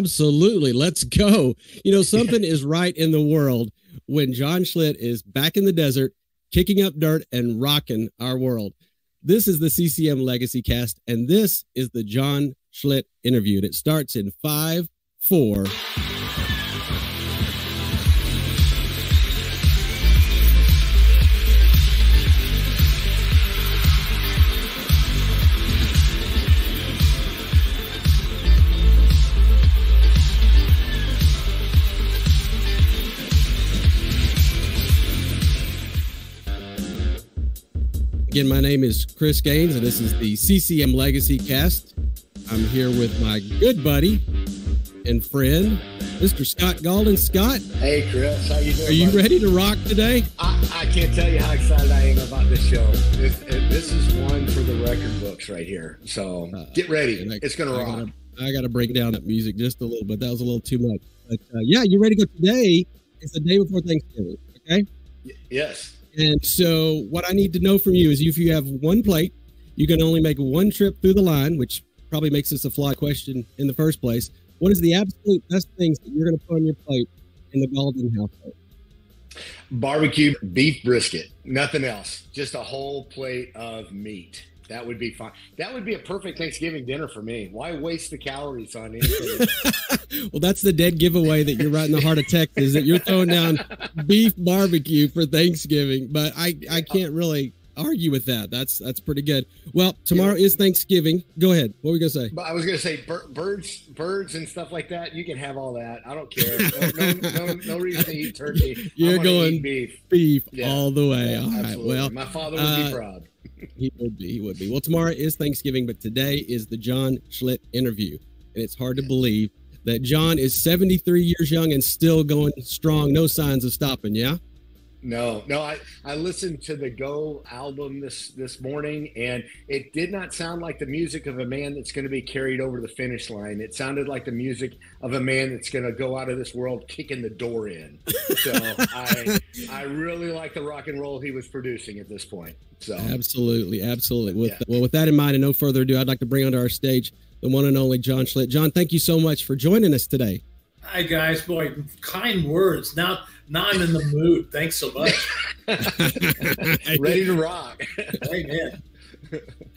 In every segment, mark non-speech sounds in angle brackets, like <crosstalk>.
Absolutely. Let's go. You know, something is right in the world when John Schlitt is back in the desert, kicking up dirt and rocking our world. This is the CCM Legacy Cast, and this is the John Schlitt interview. And it starts in five, four. Again, my name is Chris Gaines, and this is the CCM Legacy Cast. I'm here with my good buddy and friend, Mr. Scott Golden. Scott, Hey Chris, how you doing? are you bud? ready to rock today? I, I can't tell you how excited I am about this show. This, this is one for the record books right here. So Uh, get ready. I- It's gonna rock. gotta- I got to break down that music just a little bit. That was a little too much. But uh, yeah, you ready to go today? It's the day before Thanksgiving. Okay. Y- Yes. And so, what I need to know from you is if you have one plate, you can only make one trip through the line, which probably makes this a flawed question in the first place. What is the absolute best things that you're going to put on your plate in the Golden household? Barbecue beef brisket. Nothing else. Just a whole plate of meat. That would be fine. That would be a perfect Thanksgiving dinner for me. Why waste the calories on <laughs> anything? well, that's the dead giveaway that you're right in the heart of Texas, that you're throwing down beef barbecue for Thanksgiving. But I, I can't really argue with that. That's that's pretty good. Well, tomorrow is Thanksgiving. Go ahead. What were we gonna say? But I was gonna say bir- birds, birds and stuff like that. You can have all that. I don't care. <laughs> No, no, no, no reason to eat turkey. You're going beef. Beef Yeah. all the way. Yeah, all right. absolutely. Well, my father would uh, be proud. He would be. He would be. Well, tomorrow is Thanksgiving, but today is the John Schlitt interview. And it's hard to believe that John is 73 years young and still going strong. No signs of stopping. Yeah. No, no, I, I listened to the Go album this this morning, and it did not sound like the music of a man that's going to be carried over the finish line. It sounded like the music of a man that's going to go out of this world kicking the door in. So <laughs> I I really like the rock and roll he was producing at this point. So Absolutely. Absolutely. With, Yeah. Well, with that in mind, and no further ado, I'd like to bring onto our stage the one and only John Schlitt. John, thank you so much for joining us today. Hi guys, boy, kind words. Now, now I'm in the mood. Thanks so much. <laughs> ready to rock. Amen.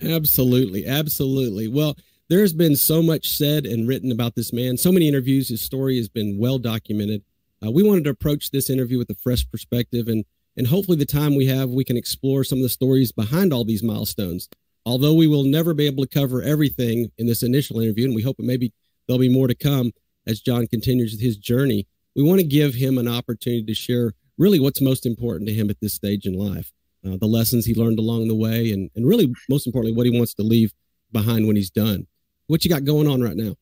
Absolutely, absolutely. Well, there's been so much said and written about this man, so many interviews. His story has been well documented. Uh, we wanted to approach this interview with a fresh perspective, and and hopefully, the time we have, we can explore some of the stories behind all these milestones. Although we will never be able to cover everything in this initial interview, and we hope that maybe there'll be more to come as John continues his journey. We want to give him an opportunity to share really what's most important to him at this stage in life uh, the lessons he learned along the way, and, and really, most importantly, what he wants to leave behind when he's done. What you got going on right now?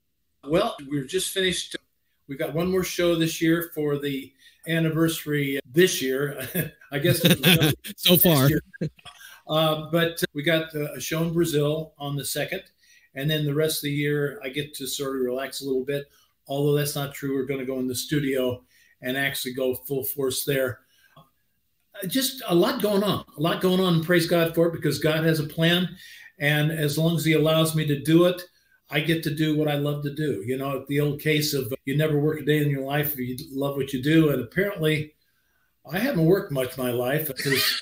Well, we're just finished. We've got one more show this year for the anniversary this year. <laughs> I guess <laughs> so far. Uh, but we got uh, a show in Brazil on the second, and then the rest of the year I get to sort of relax a little bit. Although that's not true, we're going to go in the studio and actually go full force there. Uh, Just a lot going on, a lot going on. Praise God for it because God has a plan, and as long as He allows me to do it, I get to do what I love to do. You know, the old case of you never work a day in your life if you love what you do, and apparently. I haven't worked much my life <laughs> because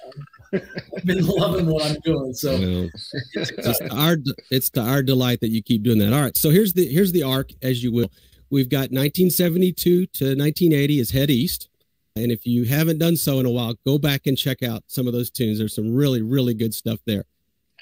I've been loving what I'm doing. So it's our it's to our delight that you keep doing that. All right, so here's the here's the arc, as you will. We've got 1972 to 1980 is head east, and if you haven't done so in a while, go back and check out some of those tunes. There's some really really good stuff there.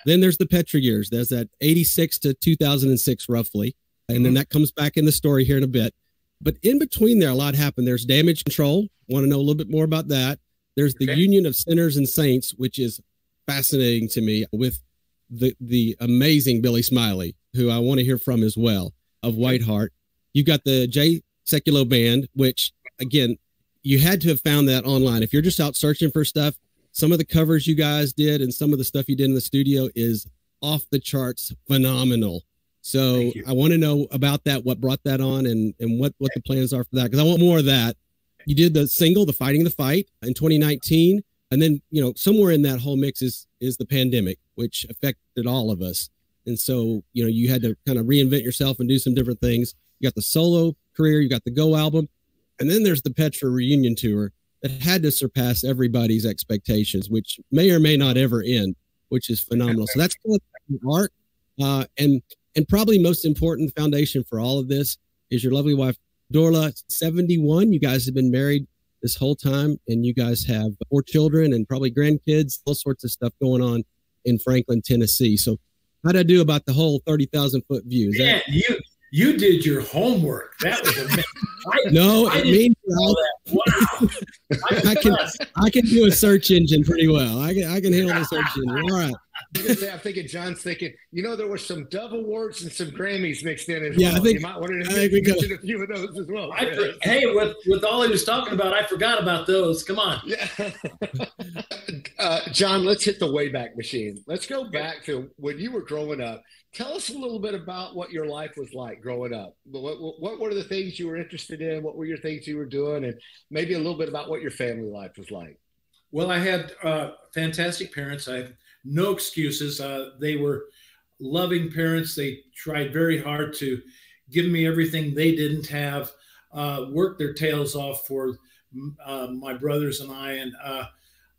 Then there's the Petra years. There's that 86 to 2006 roughly, and then mm-hmm. that comes back in the story here in a bit. But in between there, a lot happened. There's damage control. Want to know a little bit more about that? There's the Okay. Union of Sinners and Saints, which is fascinating to me with the the amazing Billy Smiley, who I want to hear from as well of Whiteheart. You got the Jay Sekulow band, which again, you had to have found that online. If you're just out searching for stuff, some of the covers you guys did and some of the stuff you did in the studio is off the charts phenomenal. So I want to know about that, what brought that on and and what what the plans are for that because I want more of that. You did the single, the fighting the fight in 2019 and then, you know, somewhere in that whole mix is is the pandemic which affected all of us. And so, you know, you had to kind of reinvent yourself and do some different things. You got the solo career, you got the Go album, and then there's the Petra reunion tour that had to surpass everybody's expectations, which may or may not ever end, which is phenomenal. So that's <laughs> kind of the art, uh, and and probably most important foundation for all of this is your lovely wife Dorla, 71. You guys have been married this whole time, and you guys have four children and probably grandkids, all sorts of stuff going on in Franklin, Tennessee. So, how'd I do about the whole 30,000 foot view? Is that, you you did your homework. That was amazing. I, <laughs> no, I it means know that. Wow. I'm <laughs> I can- I can do a search engine pretty well. I can, I can handle the search engine. All right. I say, I'm thinking John's thinking, you know, there were some Dove Awards and some Grammys mixed in as Yeah, I well. think- you might want to I think we go- mention a few of those as well. I, Chris. hey, with with all he was talking about, I forgot about those. Come on. Yeah. <laughs> uh, John, let's hit the Wayback Machine. Let's go back to when you were growing up. Tell us a little bit about what your life was like growing up. What, what, what were the things you were interested in? What were your things you were doing? And maybe a little bit about what your family life was like. Well, I had uh, fantastic parents. I have no excuses. Uh, they were loving parents. They tried very hard to give me everything they didn't have, uh, worked their tails off for uh, my brothers and I. And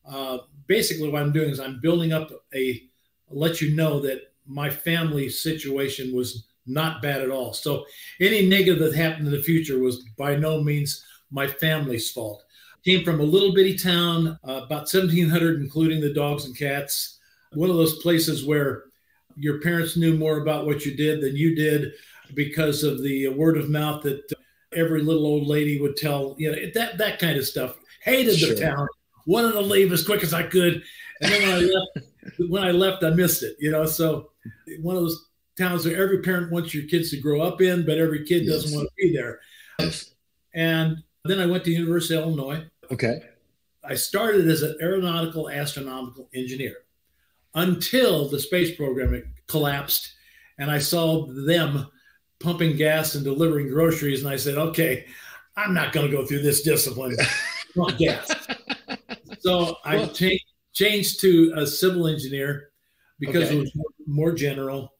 uh, uh, basically, what I'm doing is I'm building up a, let you know that my family situation was not bad at all. So any negative that happened in the future was by no means my family's fault came from a little bitty town, uh, about 1,700, including the dogs and cats. One of those places where your parents knew more about what you did than you did because of the word of mouth that every little old lady would tell, you know, that, that kind of stuff. Hated Sure. the town, wanted to leave as quick as I could. And then when I left, <laughs> when I left, I missed it, you know. So one of those towns where every parent wants your kids to grow up in, but every kid doesn't want to be there. And then I went to University of Illinois. Okay. I started as an aeronautical astronomical engineer until the space program collapsed and I saw them pumping gas and delivering groceries. And I said, okay, I'm not going to go through this discipline. <laughs> Gas. So I changed, changed to a civil engineer because Okay. it was more, more general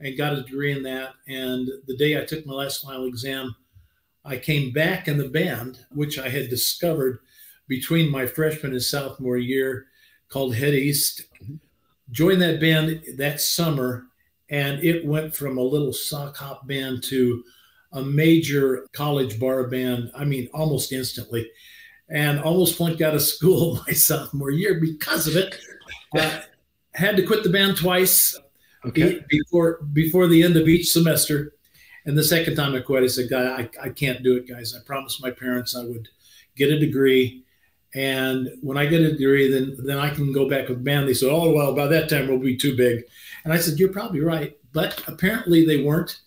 and got a degree in that. And the day I took my last final exam, I came back in the band, which I had discovered between my freshman and sophomore year called Head East. Mm-hmm. Joined that band that summer, and it went from a little sock hop band to a major college bar band. I mean, almost instantly, and almost flunked out of school <laughs> my sophomore year because of it. Uh, had to quit the band twice Okay. before before the end of each semester. And the second time I quit, I said, "God, I, I can't do it, guys. I promised my parents I would get a degree, and when I get a degree, then then I can go back with band." They said, "Oh well, by that time we'll be too big," and I said, "You're probably right," but apparently they weren't.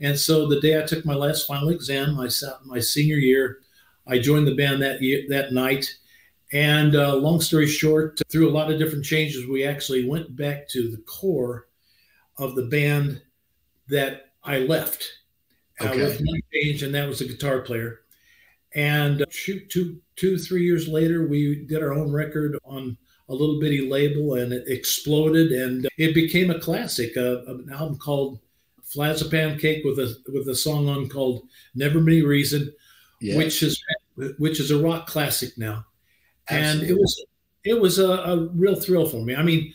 And so the day I took my last final exam, my my senior year, I joined the band that year, that night. And uh, long story short, through a lot of different changes, we actually went back to the core of the band that I left uh, Okay. with one change, and that was the guitar player. And uh, shoot, two, two, three years later, we did our own record on a little bitty label, and it exploded, and it became a classic. Uh, an album called "Flat as a Pancake" with a with a song on called "Never Been Any Reason," Yeah. which is which is a rock classic now and it was it was a, a real thrill for me. I mean,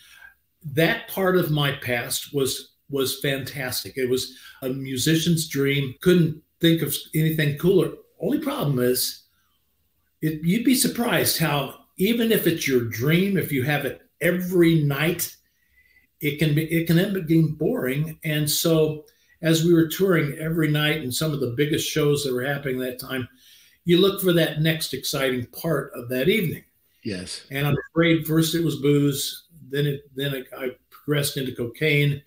that part of my past was was fantastic. It was a musician's dream. Couldn't think of anything cooler. Only problem is, it, you'd be surprised how even if it's your dream, if you have it every night, it can be it can end up being boring. And so, as we were touring every night and some of the biggest shows that were happening that time, you look for that next exciting part of that evening. Yes. And I'm afraid first it was booze, then it then it, I progressed into cocaine,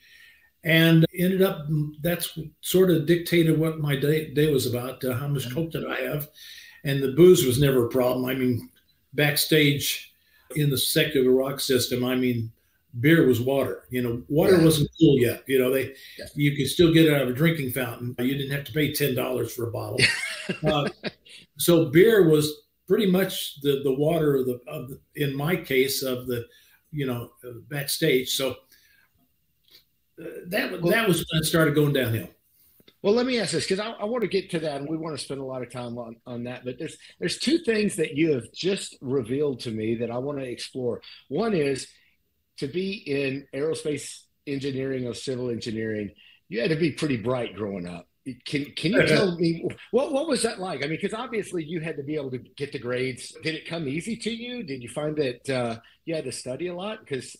and ended up that's sort of dictated what my day, day was about. Uh, how much coke did I have? And the booze was never a problem. I mean, backstage in the secular rock system, I mean, beer was water. You know, water Yeah. wasn't cool yet. You know, they Yeah. you could still get it out of a drinking fountain. You didn't have to pay ten dollars for a bottle. uh, so beer was pretty much the the water of the, of the in my case of the you know backstage. So uh, that was Well- that was when it started going downhill. Well, let me ask this because I, I want to get to that, and we want to spend a lot of time on, on that. But there's there's two things that you have just revealed to me that I want to explore. One is to be in aerospace engineering or civil engineering, you had to be pretty bright growing up. Can can you <laughs> tell me what what was that like? I mean, because obviously you had to be able to get the grades. Did it come easy to you? Did you find that uh, you had to study a lot? Because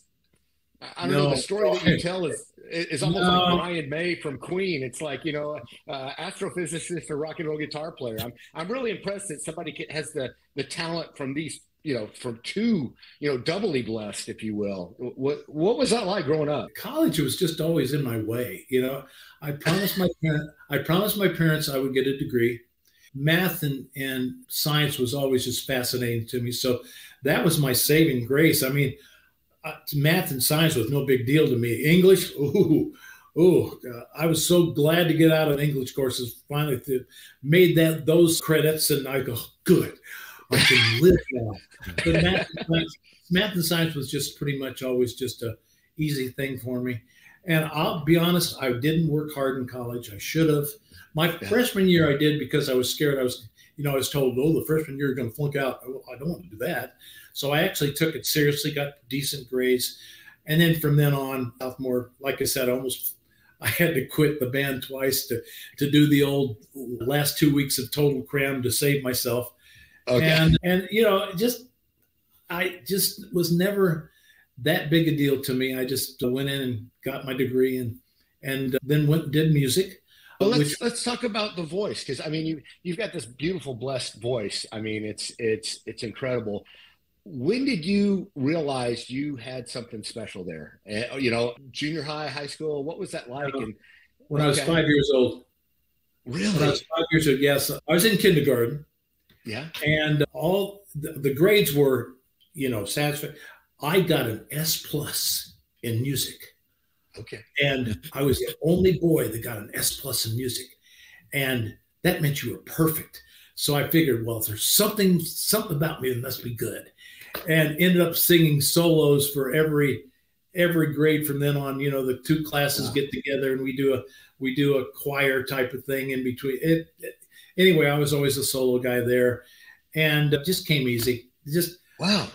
I don't know. The story that you tell is is almost like No. Brian May from Queen. It's like you know, uh, astrophysicist or rock and roll guitar player. I'm I'm really impressed that somebody has the the talent from these you know from two you know doubly blessed, if you will. What what was that like growing up? college was just always in my way. You know, I promised my <laughs> parent, I promised my parents I would get a degree. Math and, and science was always just fascinating to me. So that was my saving grace. I mean, uh, math and science was no big deal to me. English, ooh, ooh, uh, I was so glad to get out of English courses. Finally, made that those credits, and I go, good, I can live now. <laughs> But math and science, math and science was just pretty much always just a easy thing for me. And I'll be honest, I didn't work hard in college. I should have. My Yeah. freshman year, I did because I was scared. I was, you know, I was told, oh, the freshman year you're going to flunk out. Oh, I don't want to do that. So I actually took it seriously, got decent grades. And then from then on, sophomore, like I said, I almost I had to quit the band twice to to do the old last two weeks of total cram to save myself Okay. and and you know just i just was never that big a deal to me i just went in and got my degree and and then went did music Well, let's which let's talk about the voice because I mean you you've got this beautiful blessed voice. I mean it's it's it's incredible. When did you realize you had something special there? Uh, you know, junior high, high school. What was that like? And when i was five years old when i really, was five years old yes i was in kindergarten yeah. and all the, the grades were you know satisfactory i got an s plus in music Okay. and I was the only boy that got an S plus in music, and that meant you were perfect. So I figured, well, if there's something something about me that must be good, and ended up singing solos for every every grade from then on. You know, the two classes Wow. get together and we do a we do a choir type of thing in between. It, it- anyway, I was always a solo guy there, and it just came easy. Just Wow.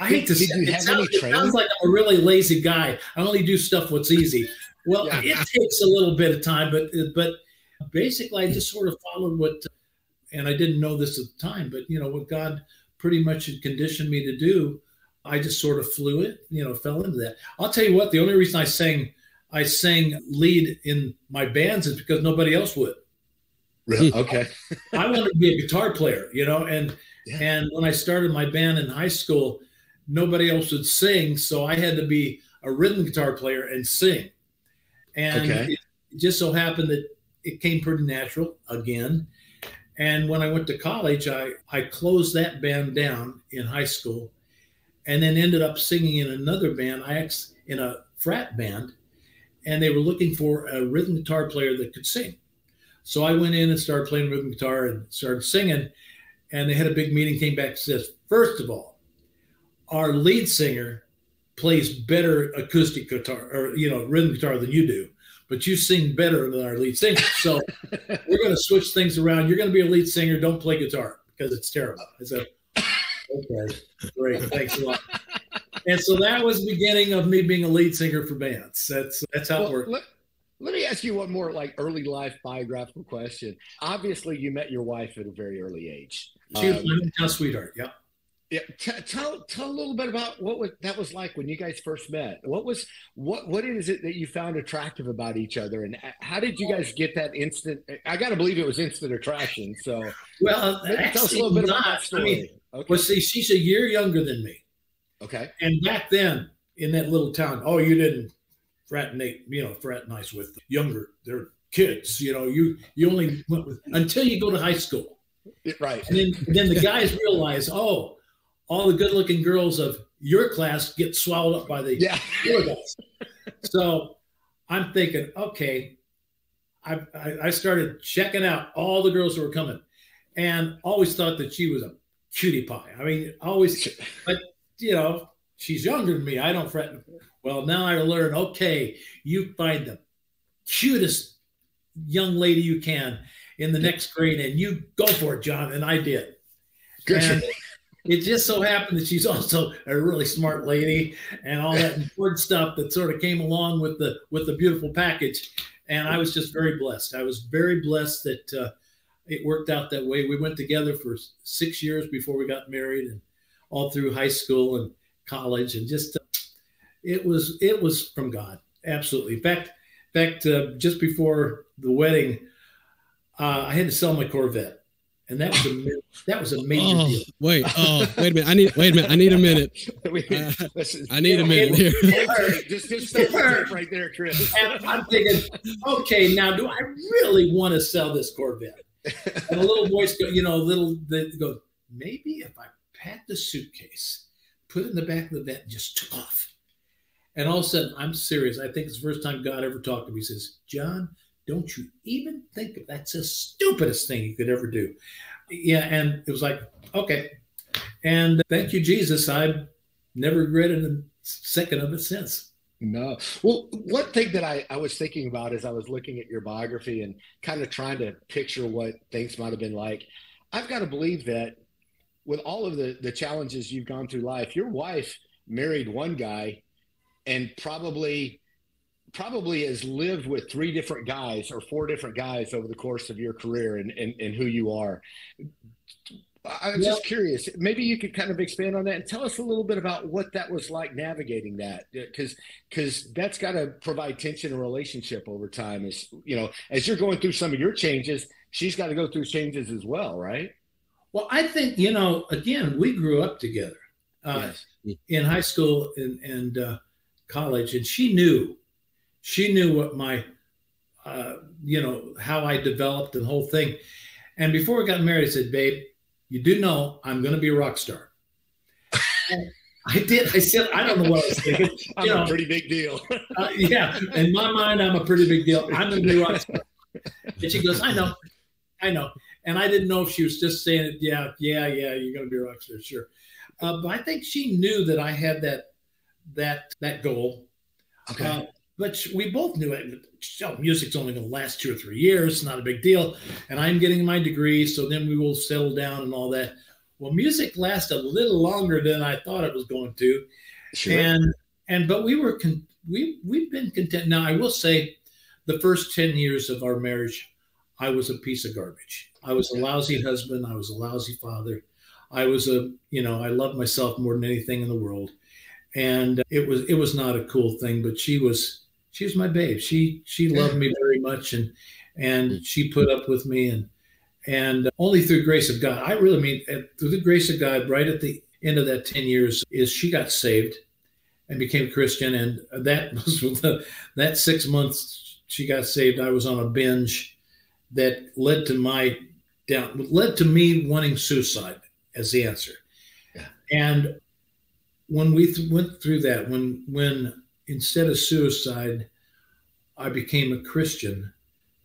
I Did- hate to say you it, have sounds, any it training? sounds like I'm a really lazy guy. I only do stuff what's easy. Well, Yeah. it takes a little bit of time, but uh, but basically, I just sort of followed what, uh, and I didn't know this at the time, but you know what God pretty much had conditioned me to do. I just sort of flew it, you know, fell into that. I'll tell you what. The only reason I sang, I sang lead in my bands is because nobody else would. Really? Okay. I wanted to be a guitar player, you know, and Yeah. and when I started my band in high school, nobody else would sing, so I had to be a rhythm guitar player and sing. And Okay. it, just so happened that it came pretty natural again. And when I went to college, I I closed that band down in high school, and then ended up singing in another band. I ex in a frat band, and they were looking for a rhythm guitar player that could sing. So I went in and started playing rhythm guitar and started singing. And they had a big meeting, came back and says, first of all, our lead singer plays better acoustic guitar or you know rhythm guitar than you do, but you sing better than our lead singer. So <laughs> we're going to switch things around. You're going to be a lead singer. Don't play guitar because it's terrible. I said, okay, great, thanks a lot. And so that was the beginning of me being a lead singer for bands. That's that's how it Well, worked. Let, me ask you one more like early life biographical question. Obviously, you met your wife at a very early age. She was Um, my sweetheart. Yeah. Yeah, t- tell tell a little bit about what was, that was like when you guys first met. What was what what is it that you found attractive about each other, and how did you guys get that instant? I got to believe it was instant attraction. So, well, tell us a little bit not. about that story. I mean, okay. Well, see, she's a year younger than me. Okay. And back then, in that little town, oh, you didn't fraternize, you know, fraternize with younger, they're kids. You know, you you only went with until you go to high school. Right. And then, then the guys realize, oh all the good looking girls of your class get swallowed up by the yeah. guys. so I'm thinking, okay, I, I started checking out all the girls who were coming and always thought that she was a cutie pie. I mean, always, <laughs> but you know, she's younger than me. I don't fret. Well, now I learn, okay, you find the cutest young lady you can in the next grade and you go for it, John. And I did. And, it just so happened that she's also a really smart lady and all that important stuff that sort of came along with the with the beautiful package and i was just very blessed i was very blessed that uh, it worked out that way we went together for six years before we got married and all through high school and college and just uh, it was it was from god absolutely in fact in fact uh, just before the wedding uh, i had to sell my corvette and that was a that was a major oh, deal. Wait, oh, wait a minute. I need wait a minute. I need a minute. <laughs> Uh, I need a minute here. <laughs> just just stop right there, Chris. And I'm thinking, okay, now do I really want to sell this Corvette? And a little voice go, you know, a little that goes, maybe if I packed the suitcase, put it in the back of the vet, and just took off. And all of a sudden, I'm serious. I think it's the first time God ever talked to me. He says, John, don't you even think of that's the stupidest thing you could ever do. Yeah, and it was like, okay. And thank you, Jesus. I've never regretted a second of it since. No. Well, one thing that I, I was thinking about as I was looking at your biography and kind of trying to picture what things might have been like, I've got to believe that with all of the, the challenges you've gone through life, your wife married one guy and probably probably has lived with three different guys or four different guys over the course of your career and, and, and who you are. I'm just curious. Maybe you could kind of expand on that and tell us a little bit about what that was like navigating that, uh, because because that's got to provide tension in relationship over time. As you know, as you're going through some of your changes, she's got to go through changes as well, right? Well, I think you know. Again, we grew up together uh, yes. in high school and, and uh, college, and she knew she knew what my, uh, you know, how I developed the whole thing. And before we got married, I said, babe, you do know I'm going to be a rock star. <laughs> I did. I said, I don't know what I was thinking. <laughs> I'm know, a pretty big deal. <laughs> uh, yeah. In my mind, I'm a pretty big deal. I'm going to be a rock star. And she goes, I know. I know. And I didn't know if she was just saying it. Yeah, yeah, yeah. You're going to be a rock star. Sure. Uh, but I think she knew that I had that, that, that goal. Okay. Uh, but we both knew it. Oh, music's only going to last two or three years. It's not a big deal. And I'm getting my degree, so then we will settle down and all that. Well, music lasted a little longer than I thought it was going to. Sure. And and but we were con- we we've been content. Now I will say, the first ten years of our marriage, I was a piece of garbage. I was a lousy husband. I was a lousy father. I was a you know I loved myself more than anything in the world, and it was it was not a cool thing. But she was she was my babe. She she loved me very much, and and mm. she put up with me, and and only through grace of God. I really mean through the grace of God. Right at the end of that ten years, is she got saved and became Christian, and that <laughs> was the, that six months she got saved. I was on a binge that led to my down led to me wanting suicide as the answer. Yeah. And when we th- went through that, when when instead of suicide, I became a Christian.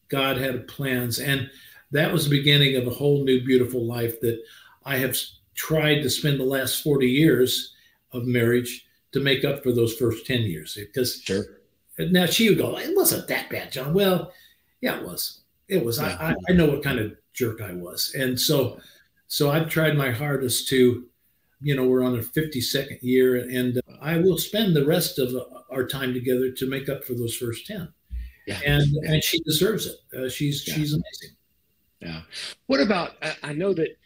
God had plans. And that was the beginning of a whole new, beautiful life that I have tried to spend the last 40 years of marriage to make up for those first 10 years. Because sure. now she would go, it wasn't that bad, John. Well, yeah, it was. It was. Yeah. I, I know what kind of jerk I was. And so, so I've tried my hardest to you know, we're on a 52nd year, and I will spend the rest of our time together to make up for those first 10. Yeah. And yeah. and she deserves it. Uh, she's yeah. she's amazing. Yeah. What about? I know that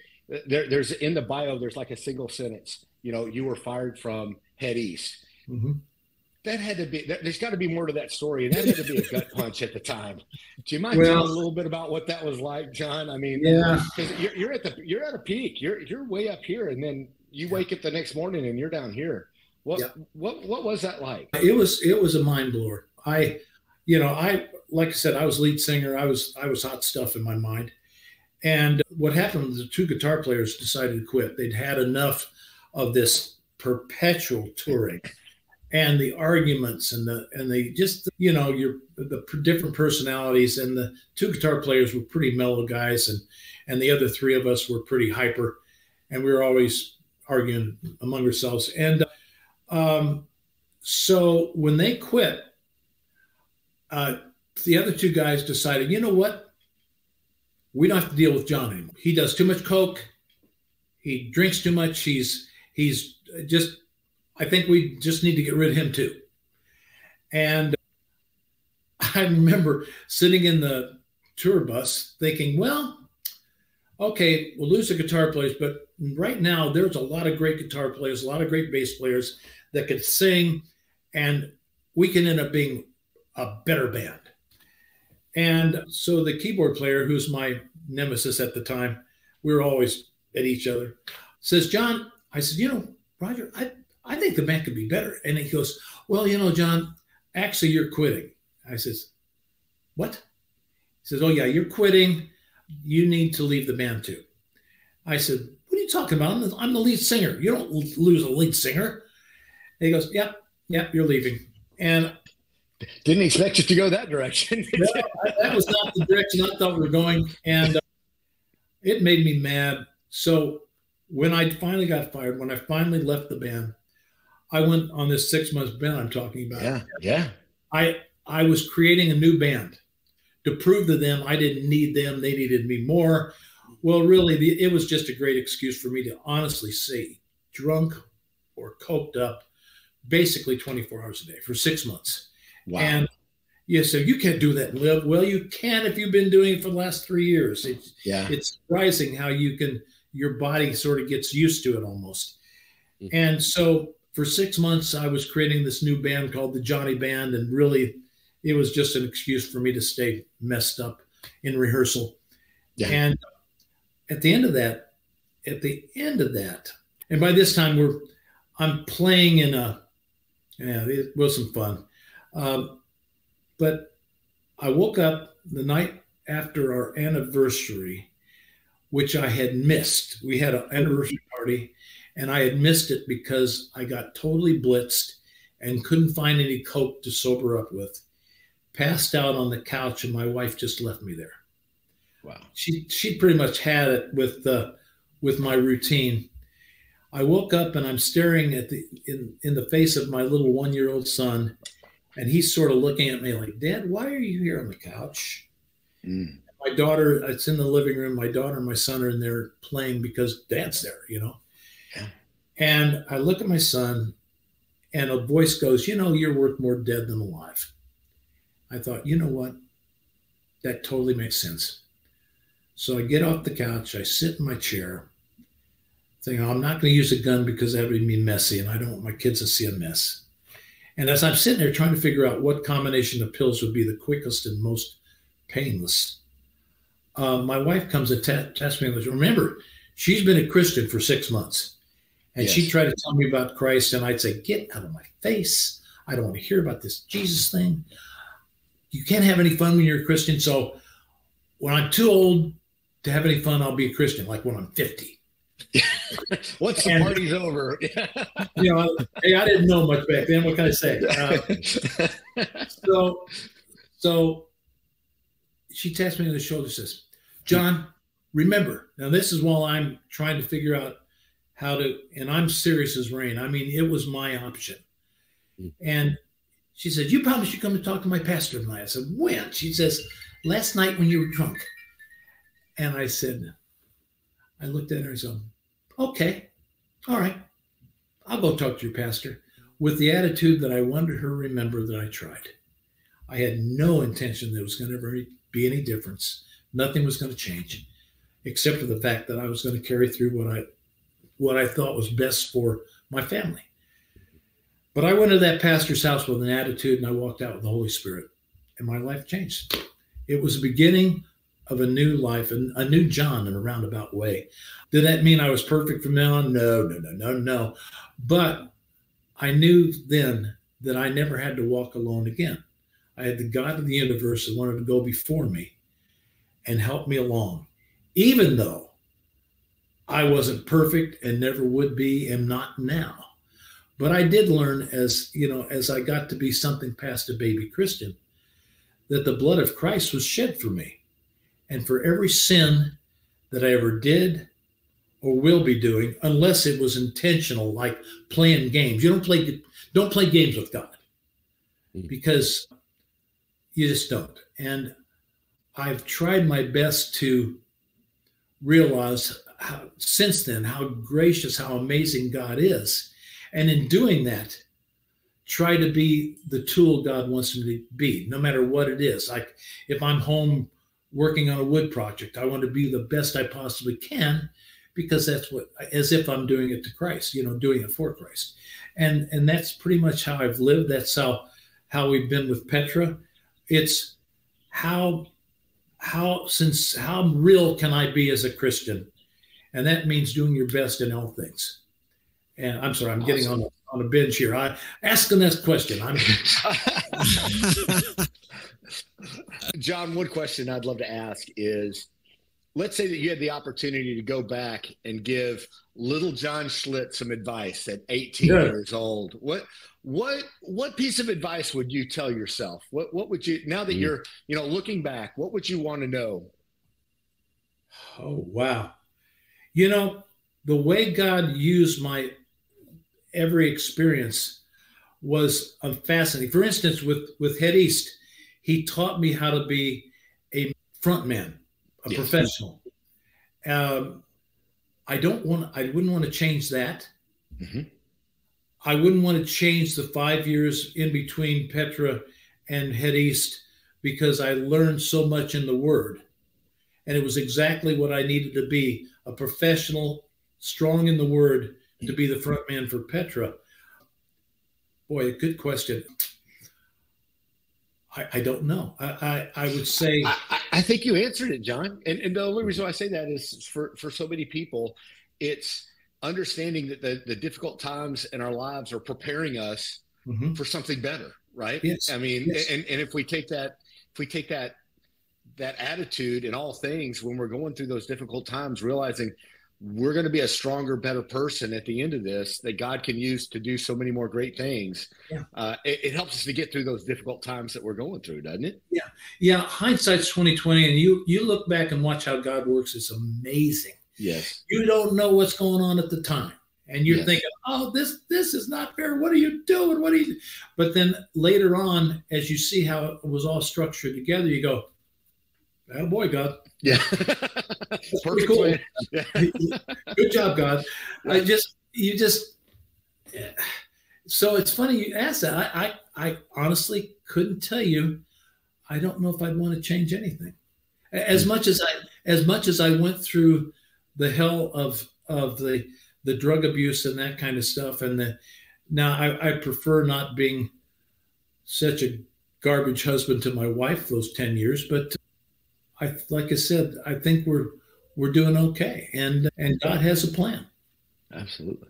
there, there's in the bio, there's like a single sentence. You know, you were fired from Head East. Mm-hmm. That had to be. There's got to be more to that story, and that had to be a gut <laughs> punch at the time. Do you mind Well- telling a little bit about what that was like, John? I mean, Yeah. because you're, you're at the you're at a peak. You're you're way up here, and then you wake up the next morning and you're down here. What Yeah. what what was that like? It was it was a mind blower. I, you know, I like I said, I was lead singer. I was I was hot stuff in my mind. And what happened was the two guitar players decided to quit. They'd had enough of this perpetual touring and the arguments and the and the just you know your the different personalities and the two guitar players were pretty mellow guys and and the other three of us were pretty hyper and we were always arguing among ourselves. And um so when they quit uh the other two guys decided you know what? We don't have to deal with john anymore. He does too much coke. He drinks too much. He's he's just I think we just need to get rid of him too. And <laughs> I remember sitting in the tour bus thinking, well, okay, we'll lose the guitar players, but right now there's a lot of great guitar players, a lot of great bass players that could sing, and we can end up being a better band. And so the keyboard player, who's my nemesis at the time, we were always at each other, says, John, I said, you know, Roger, I, I think the band could be better. And he goes, Well, you know, John, actually, you're quitting. I says, What? He says, Oh, yeah, you're quitting. You need to leave the band too. I said, What are you talking about? I'm the, I'm the lead singer. You don't lose a lead singer. And he goes, Yep, yep, you're leaving. And Didn't expect you to go that direction. <laughs> no, I- that was not the direction I thought we were going, and uh, it made me mad. So when I finally got fired, when I finally left the band, I went on this six months band I'm talking about. yeah, yeah. I I was creating a new band to prove to them I didn't need them; they needed me more. Well, really, the, it was just a great excuse for me to honestly say, drunk or coked up, basically 24 hours a day for six months. Wow. And yeah, so you can't do that and live. Well, you can if you've been doing it for the last three years. It's yeah. it's surprising how you can your body sort of gets used to it almost. Mhm. And so for six months, I was creating this new band called the Johnny Band, and really, it was just an excuse for me to stay messed up in rehearsal. Yeah. And at the end of that, at the end of that, and by this time we're, I'm playing in a, yeah, it was some fun. Um, but I woke up the night after our anniversary, which I had missed. We had an anniversary party, and I had missed it because I got totally blitzed and couldn't find any coke to sober up with. Passed out on the couch, and my wife just left me there. Wow. She she pretty much had it with the with my routine. I woke up and I'm staring at the in in the face of my little one year old son, and he's sort of looking at me like, "Dad, why are you here on the couch?" Mm. my daughter it's in the living room my daughter and my son are in there playing because dad's there you know. And i look at my son and a voice goes you know you're worth more dead than alive i thought you know what that totally makes sense so i get off the couch i sit in my chair thinking i'm not going to use a gun because that would be messy and i don't want my kids to see a mess and as i'm sitting there trying to figure out what combination of pills would be the quickest and most painless. Uh, my wife comes te- test me. and goes, Remember, she's been a Christian for six months, and she Yes. tried to tell me about Christ, and I'd say, "Get out of my face! I don't want to hear about this Jesus thing. You can't have any fun when you're a Christian. So when I'm too old to have any fun, I'll be a Christian, like when I'm 50. <laughs> Once the party's over. <laughs> You know, hey, I didn't know much back then. What can I say? <laughs> Uh, so so she taps me on the shoulder says john remember now this is while i'm trying to figure out how to and i'm serious as rain. I mean it was my option. Mm. and she said you promised you'd come and talk to my pastor. Tonight i said when? She says last night when you were drunk. And i said i looked at her and said okay all right. I'll go talk to your pastor. With the attitude that i wanted her to remember that i tried. I had no intention that it was going to ever be any difference. Nothing was going to change. except for the fact that I was going to carry through what I what I thought was best for my family. But I went to that pastor's house with an attitude and I walked out with the Holy Spirit and my life changed. It was the beginning of a new life and a new John in a roundabout way. Did that mean I was perfect from now on? No, no, no, no, no. But I knew then that I never had to walk alone again. I had the God of the universe that wanted to go before me and help me along, even though I wasn't perfect and never would be, am not now. But I did learn as you know, as I got to be something past a baby Christian, that the blood of Christ was shed for me. And for every sin that I ever did or will be doing, unless it was intentional, like playing games. You don't play don't play games with God hmm. because you just don't. And I've tried my best to realize how, since then how gracious, how amazing God is. And in doing that, try to be the tool God wants me to be, no matter what it is. Like if I'm home working on a wood project, I want to be the best I possibly can because that's what as if I'm doing it to Christ, you know, doing it for Christ. And and that's pretty much how I've lived. That's how how we've been with Petra. It's how how since how real can I be as a Christian? And that means doing your best in all things. And I'm sorry, I'm awesome. getting on a, on a bench here. I ask the next question. I'm <laughs> John, one question I'd love to ask is let's say that you had the opportunity to go back and give little John Schlitt some advice at 18 yeah. years old. What what what piece of advice would you tell yourself? What what would you now that mm. you're, you know, looking back, what would you want to know? Oh, wow. You know, the way God used my every experience was fascinating. For instance, with with Head East, he taught me how to be a front man, a yes. professional. Um, I don't want. I wouldn't want to change that. Mm-hmm. I wouldn't want to change the five years in between Petra and Head East because I learned so much in the Word, and it was exactly what I needed to be: a professional, strong in the Word, to be the front man for Petra. Boy, good question. I, I don't know. I, I, I would say. I, I, think you answered it, John. And, and the only reason I say that is for, for so many people, it's understanding that the, the difficult times in our lives are preparing us mm-hmm. for something better, right? Yes. I mean, yes. and, and if we take that, if we take that, that attitude in all things when we're going through those difficult times, realizing we're going to be a stronger, better person at the end of this that God can use to do so many more great things. Yeah. Uh, it, it, helps us to get through those difficult times that we're going through, doesn't it? Yeah, yeah. Hindsight's twenty twenty, and you you look back and watch how God works. It's amazing. Yes. You don't know what's going on at the time, and you're yes. thinking, "Oh, this this is not fair. What are you doing? What are you?" But then later on, as you see how it was all structured together, you go, "Oh boy, God." Yeah. <laughs> Perfect cool. <laughs> Yeah. Good job, God. I just you just yeah. so it's funny you asked that. I, I I honestly couldn't tell you. I don't know if I'd want to change anything. As hmm. much as I as much as I went through the hell of of the the drug abuse and that kind of stuff and the now I, I prefer not being such a garbage husband to my wife those 10 years but I like I said, I think we're we're doing okay, and and God has a plan. Absolutely.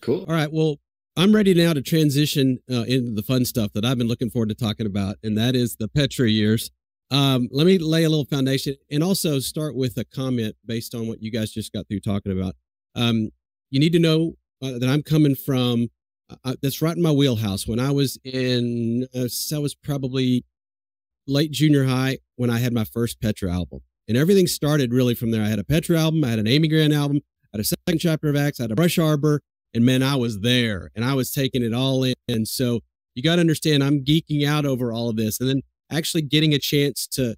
Cool. All right. Well, I'm ready now to transition uh, into the fun stuff that I've been looking forward to talking about, and that is the Petra years. Um, let me lay a little foundation and also start with a comment based on what you guys just got through talking about. Um, you need to know uh, that I'm coming from uh, uh that's right in my wheelhouse. When I was in, uh, I was probably late junior high when I had my first Petra album. And everything started really from there. I had a Petra album, I had an Amy Grant album, I had a second chapter of Acts, I had a Brush Arbor, and man, I was there and I was taking it all in. And so you got to understand, I'm geeking out over all of this. And then actually getting a chance to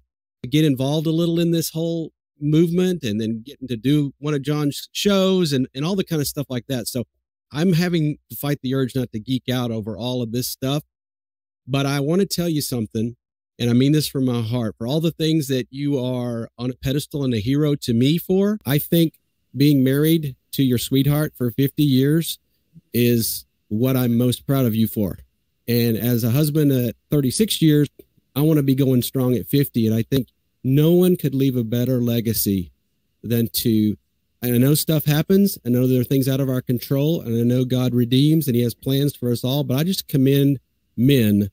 get involved a little in this whole movement and then getting to do one of John's shows and, and all the kind of stuff like that. So I'm having to fight the urge not to geek out over all of this stuff. But I want to tell you something and I mean this from my heart, for all the things that you are on a pedestal and a hero to me for, I think being married to your sweetheart for 50 years is what I'm most proud of you for. And as a husband at 36 years, I want to be going strong at 50. And I think no one could leave a better legacy than to. I know stuff happens. I know there are things out of our control, and I know God redeems and He has plans for us all. But I just commend men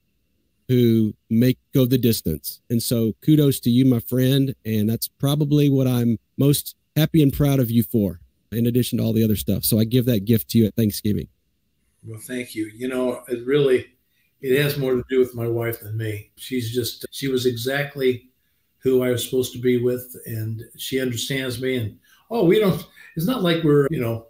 who make go the distance. And so kudos to you, my friend. And that's probably what I'm most happy and proud of you for, in addition to all the other stuff. So I give that gift to you at Thanksgiving. Well, thank you. You know, it really it has more to do with my wife than me. She's just she was exactly who I was supposed to be with, and she understands me. And oh, we don't. It's not like we're you know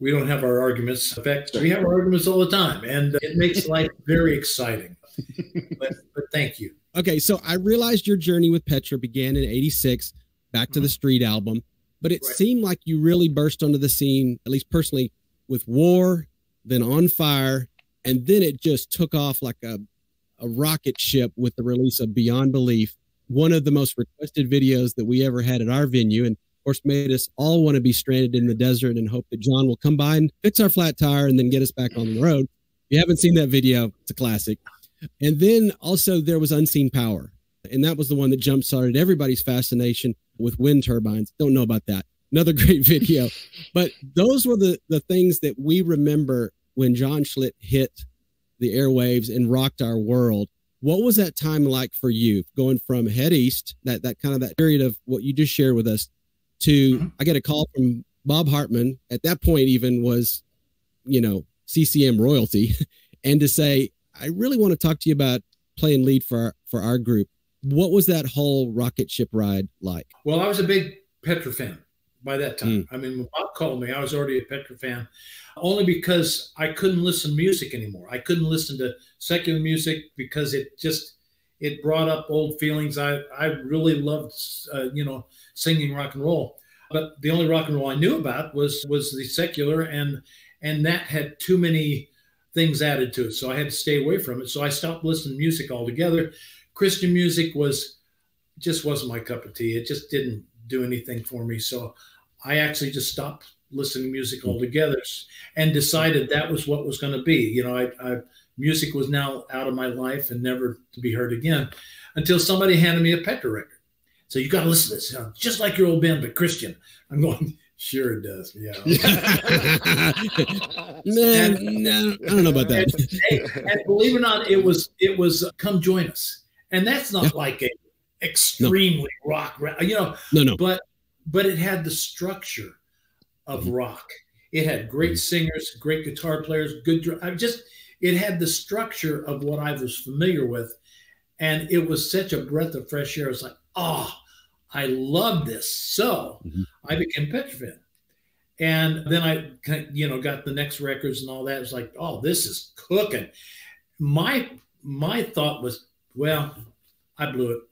we don't have our arguments. In fact, we have our arguments all the time, and it makes life very exciting. <laughs> But, but thank you. Okay, so I realized your journey with Petra began in '86, Back to the mm-hmm. Street album, but it Right. seemed like you really burst onto the scene, at least personally, with War, then On Fire, and then it just took off like a, a rocket ship with the release of Beyond Belief, one of the most requested videos that we ever had at our venue, and of course made us all want to be stranded in the desert and hope that John will come by and fix our flat tire and then get us back on the road. If you haven't seen that video, it's a classic. And then also there was Unseen Power. And that was the one that jump started everybody's fascination with wind turbines. Don't know about that. Another <laughs> great video. but those were the, the things that we remember when John Schlitt hit the airwaves and rocked our world. What was that time like for you going from Head East, that, that kind of that period of what you just shared with us to, Mhm. I get a call from Bob Hartman at that point even was, you know, CCM royalty <laughs> and to say, I really want to talk to you about playing lead for our, for our group. What was that whole rocket ship ride like? Well, I was a big Petra fan by that time. I mean, when Bob called me, I was already a Petra fan, only because I couldn't listen to music anymore. I couldn't listen to secular music because it just it brought up old feelings. I I really loved uh, you know singing rock and roll, but the only rock and roll I knew about was was the secular, and and that had too many things added to it, so I had to stay away from it. So I stopped listening to music altogether. Christian music was just wasn't my cup of tea. It just didn't do anything for me. So I actually just stopped listening to music hmm. altogether and decided that was what was going to be. You know, I, I music was now out of my life and never to be heard again until somebody handed me a Petra record. So you got to listen to this, sounds just like your old band, but Christian. I'm going, sure it does. Yeah. <laughs> Man, no, I don't know about that. Hey, and believe it or not, it was it was uh, come join us, and that's not Yeah. like a extremely rock, you know, No, no. but but it had the structure of Mhm. rock. It had great Mhm. singers, great guitar players, good. I just it had the structure of what I was familiar with, and it was such a breath of fresh air. It's like, oh, I love this. So Mhm. I became Petra fan. And then I, you know, got the next records and all that. It's like, oh, this is cooking. My my thought was, well, I blew it.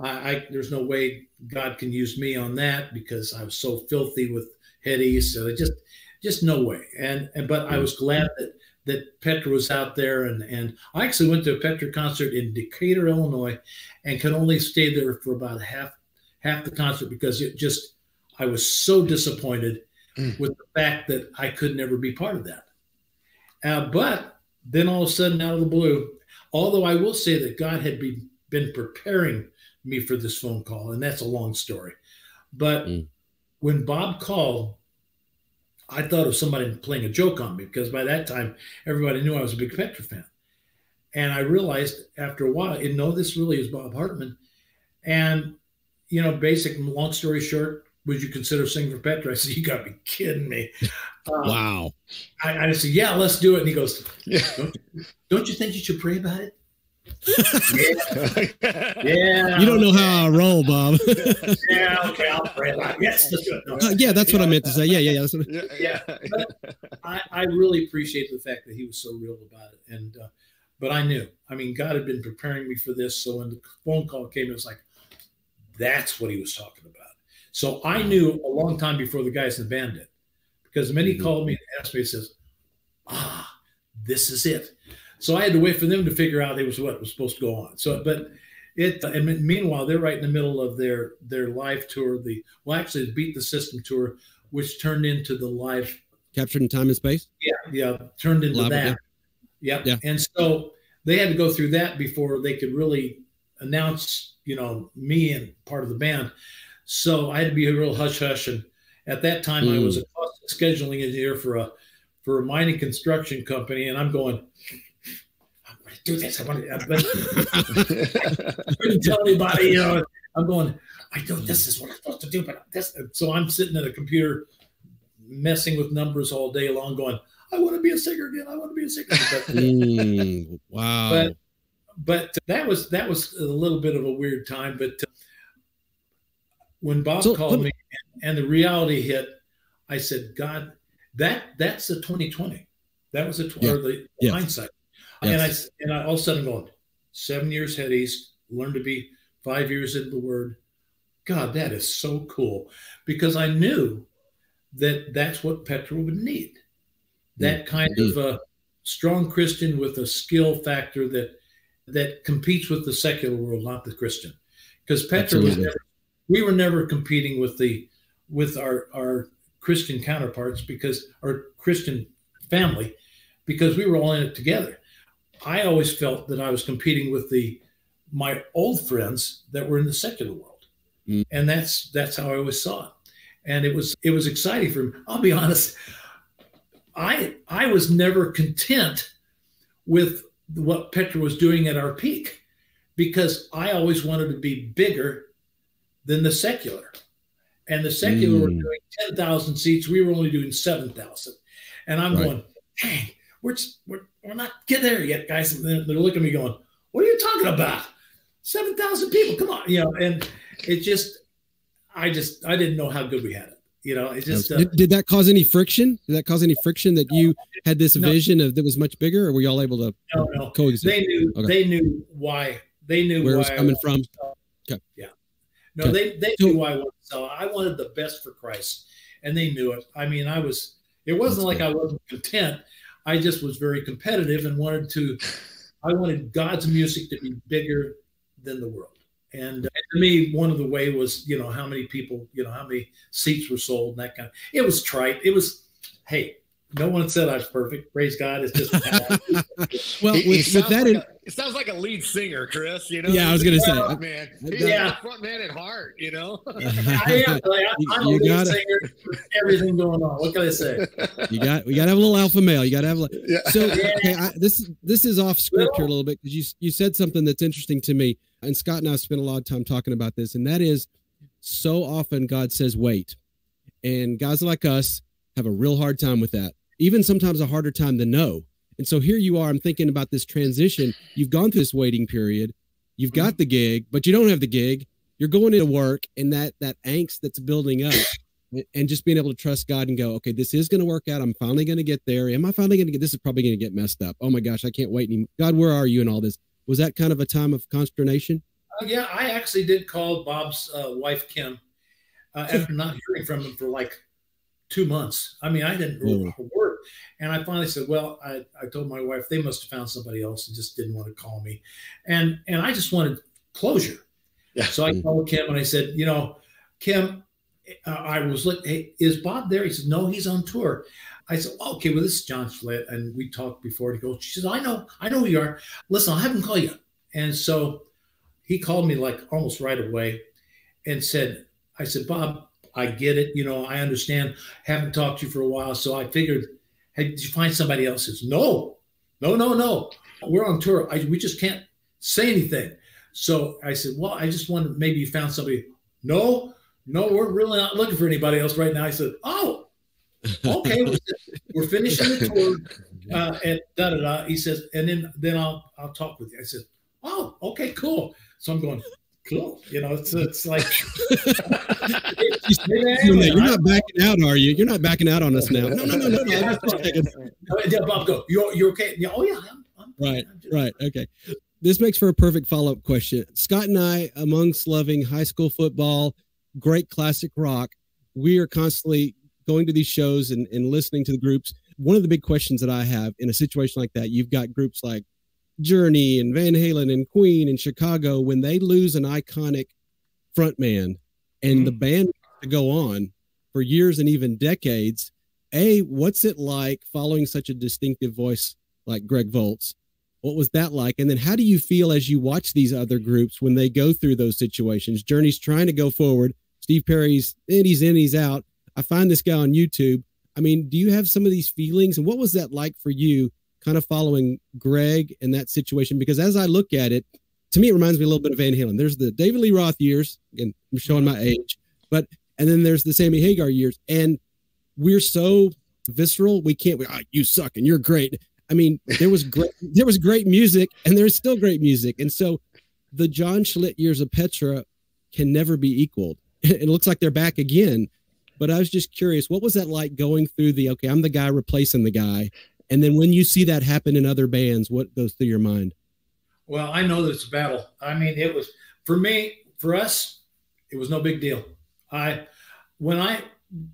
I, I there's no way God can use me on that because I was so filthy with Head East. So it just just no way. And and but I was glad that that Petra was out there and and I actually went to a Petra concert in Decatur, Illinois, and could only stay there for about half half the concert because it just I was so disappointed Mm. with the fact that I could never be part of that. Uh, but then all of a sudden, out of the blue, although I will say that God had be, been preparing me for this phone call, and that's a long story. But Mm. when Bob called, I thought of somebody playing a joke on me because by that time, everybody knew I was a big Petra fan. And I realized after a while, and no, this really is Bob Hartman. And, you know, basic, long story short, would you consider singing for Petra? I said, you got to be kidding me. Uh, Wow. I, I said, yeah, let's do it. And he goes, Yeah. don't you think you should pray about it? <laughs> yeah. Yeah. You don't know how I roll, Bob. <laughs> Yeah, okay, I'll pray about it. Yes, let's do it. No, Uh, yeah, that's what I meant to say. Yeah, yeah, yeah. What, yeah, Yeah. I, I really appreciate the fact that he was so real about it. And, uh, but I knew, I mean, God had been preparing me for this. So when the phone call came, it was like, that's what he was talking about. So I knew a long time before the guys in the band did, because the minute he Mhm. called me and asked me, he says, ah, this is it. So I had to wait for them to figure out it was what was supposed to go on. So, but it and meanwhile they're right in the middle of their their live tour the well actually the beat the system tour which turned into the live captured in time and space yeah yeah turned into Live, that yep. yeah and so they had to go through that before they could really announce you know me and part of the band so i had to be a real hush hush and at that time mm. i was a scheduling engineer for a for a mining construction company and i'm going I want to do this. I want to, I <laughs> couldn't tell anybody, you know, I'm going, I know this is what I'm supposed to do, but this. So I'm sitting at a computer messing with numbers all day long, going, I want to be a singer again. I want to be a singer. But, mm, wow. But, but that was, that was a little bit of a weird time. But uh, when Bob so, called me and, and the reality hit, I said, God, that that's the 2020. That was a yeah. or the yeah. hindsight. Yes. And I and I all of a sudden going, seven years Head East, learn to be five years into the word. God, that is so cool. Because I knew that that's what Petra would need. That mm-hmm. kind mm-hmm. of a strong Christian with a skill factor that that competes with the secular world, not the Christian. Because Petra Absolutely. was never, we were never competing with the with our our Christian counterparts because our Christian family because we were all in it together. I always felt that I was competing with the my old friends that were in the secular world, mm. and that's that's how I always saw it. And it was it was exciting for me. I'll be honest. I I was never content with what Petra was doing at our peak because I always wanted to be bigger than the secular. And the secular mm. were doing 10,000 seats. We were only doing 7,000. And I'm right. going, dang, we're, we're, we're not get there yet, guys. And they're, they're looking at me going, what are you talking about? 7,000 people, come on. You know, and it just, I just, I didn't know how good we had it. You know, it just. Uh, did, did, that cause any friction? Did that cause any friction that you had this no, vision of that was much bigger, or were y'all able to no, no. coexist? They knew, okay. they knew why. They knew where it was coming from. Okay. Yeah. No, okay. they, they knew why I wanted to sell. I wanted the best for Christ, and they knew it. I mean, I was. It wasn't like good. I wasn't content. I just was very competitive and wanted to, I wanted God's music to be bigger than the world. And, uh, to me, one of the way was, you know, how many people, you know, how many seats were sold and that kind of, it was trite. It was, hey, no one said I was perfect. Praise God. It's just <laughs> well, with, with that, like in, a, it sounds like a lead singer, Chris. You know, yeah, I was going to say, man, he's yeah, front man at heart. You know, <laughs> I am. Like, I'm you, you a lead singer. Everything going on. What can I say? You got we got to have a little alpha male. You got to have. A, yeah. So <laughs> yeah. okay, I, this this is off script here a little bit because you you said something that's interesting to me, and Scott and I spent a lot of time talking about this, and that is so often God says wait, and guys like us have a real hard time with that even sometimes a harder time than no. And so here you are, I'm thinking about this transition. You've gone through this waiting period, you've got the gig, but you don't have the gig. You're going into work and that that angst that's building up and just being able to trust God and go, okay, this is going to work out. I'm finally going to get there. Am I finally going to get this is probably going to get messed up. Oh my gosh, I can't wait. God, where are you in all this? Was that kind of a time of consternation? Uh, yeah, I actually did call Bob's uh, wife, Kim, uh, after not hearing from him for like two months. I mean, I didn't mm. work. And I finally said, well, I, I told my wife they must have found somebody else and just didn't want to call me. And and I just wanted closure. Yeah. So I called Kim and I said, you know, Kim, uh, I was like, hey, is Bob there? He said, no, he's on tour. I said, oh, okay, well, this is John Schlitt. And we talked before to go. She said, I know, I know who you are. Listen, I'll have him call you. And so he called me like almost right away and said, I said, Bob, I get it. You know, I understand. Haven't talked to you for a while, so I figured, hey, did you find somebody else? Says, no, no, no, no. We're on tour. I, we just can't say anything. So I said, well, I just wondered maybe you found somebody. No, no, we're really not looking for anybody else right now. I said, oh, okay, we're finishing the tour, <laughs> uh, and da da da. He says, and then then I'll I'll talk with you. I said, oh, okay, cool. So I'm going cool. You know, it's it's like <laughs> you're not backing out, are you? You're not backing out on us now. No, no, no, no. no. yeah, Bob, go. You're you're okay. Yeah, oh yeah. I'm, I'm, right, I'm just... right. Okay. This makes for a perfect follow up question. Scott and I, amongst loving high school football, great classic rock, we are constantly going to these shows and, and listening to the groups. One of the big questions that I have in a situation like that, you've got groups like Journey and Van Halen and Queen and Chicago, when they lose an iconic frontman and Mm-hmm. the band to go on for years and even decades, a what's it like following such a distinctive voice like Greg Volz? What was that like? And then how do you feel as you watch these other groups when they go through those situations? Journey's trying to go forward. Steve Perry's in, he's in, he's out. I find this guy on YouTube. I mean, do you have some of these feelings? And what was that like for you, kind of following Greg in that situation? Because as I look at it, to me, it reminds me a little bit of Van Halen. There's the David Lee Roth years, and I'm showing my age, but and then there's the Sammy Hagar years, and we're so visceral. We can't. We, oh, you suck, and you're great. I mean, there was great. <laughs> there was great music, and there's still great music, and so the John Schlitt years of Petra can never be equaled. <laughs> It looks like they're back again. But I was just curious, what was that like going through the okay, I'm the guy replacing the guy, and then when you see that happen in other bands, what goes through your mind? Well, I know that it's a battle. I mean, it was for me, for us, it was no big deal. I when I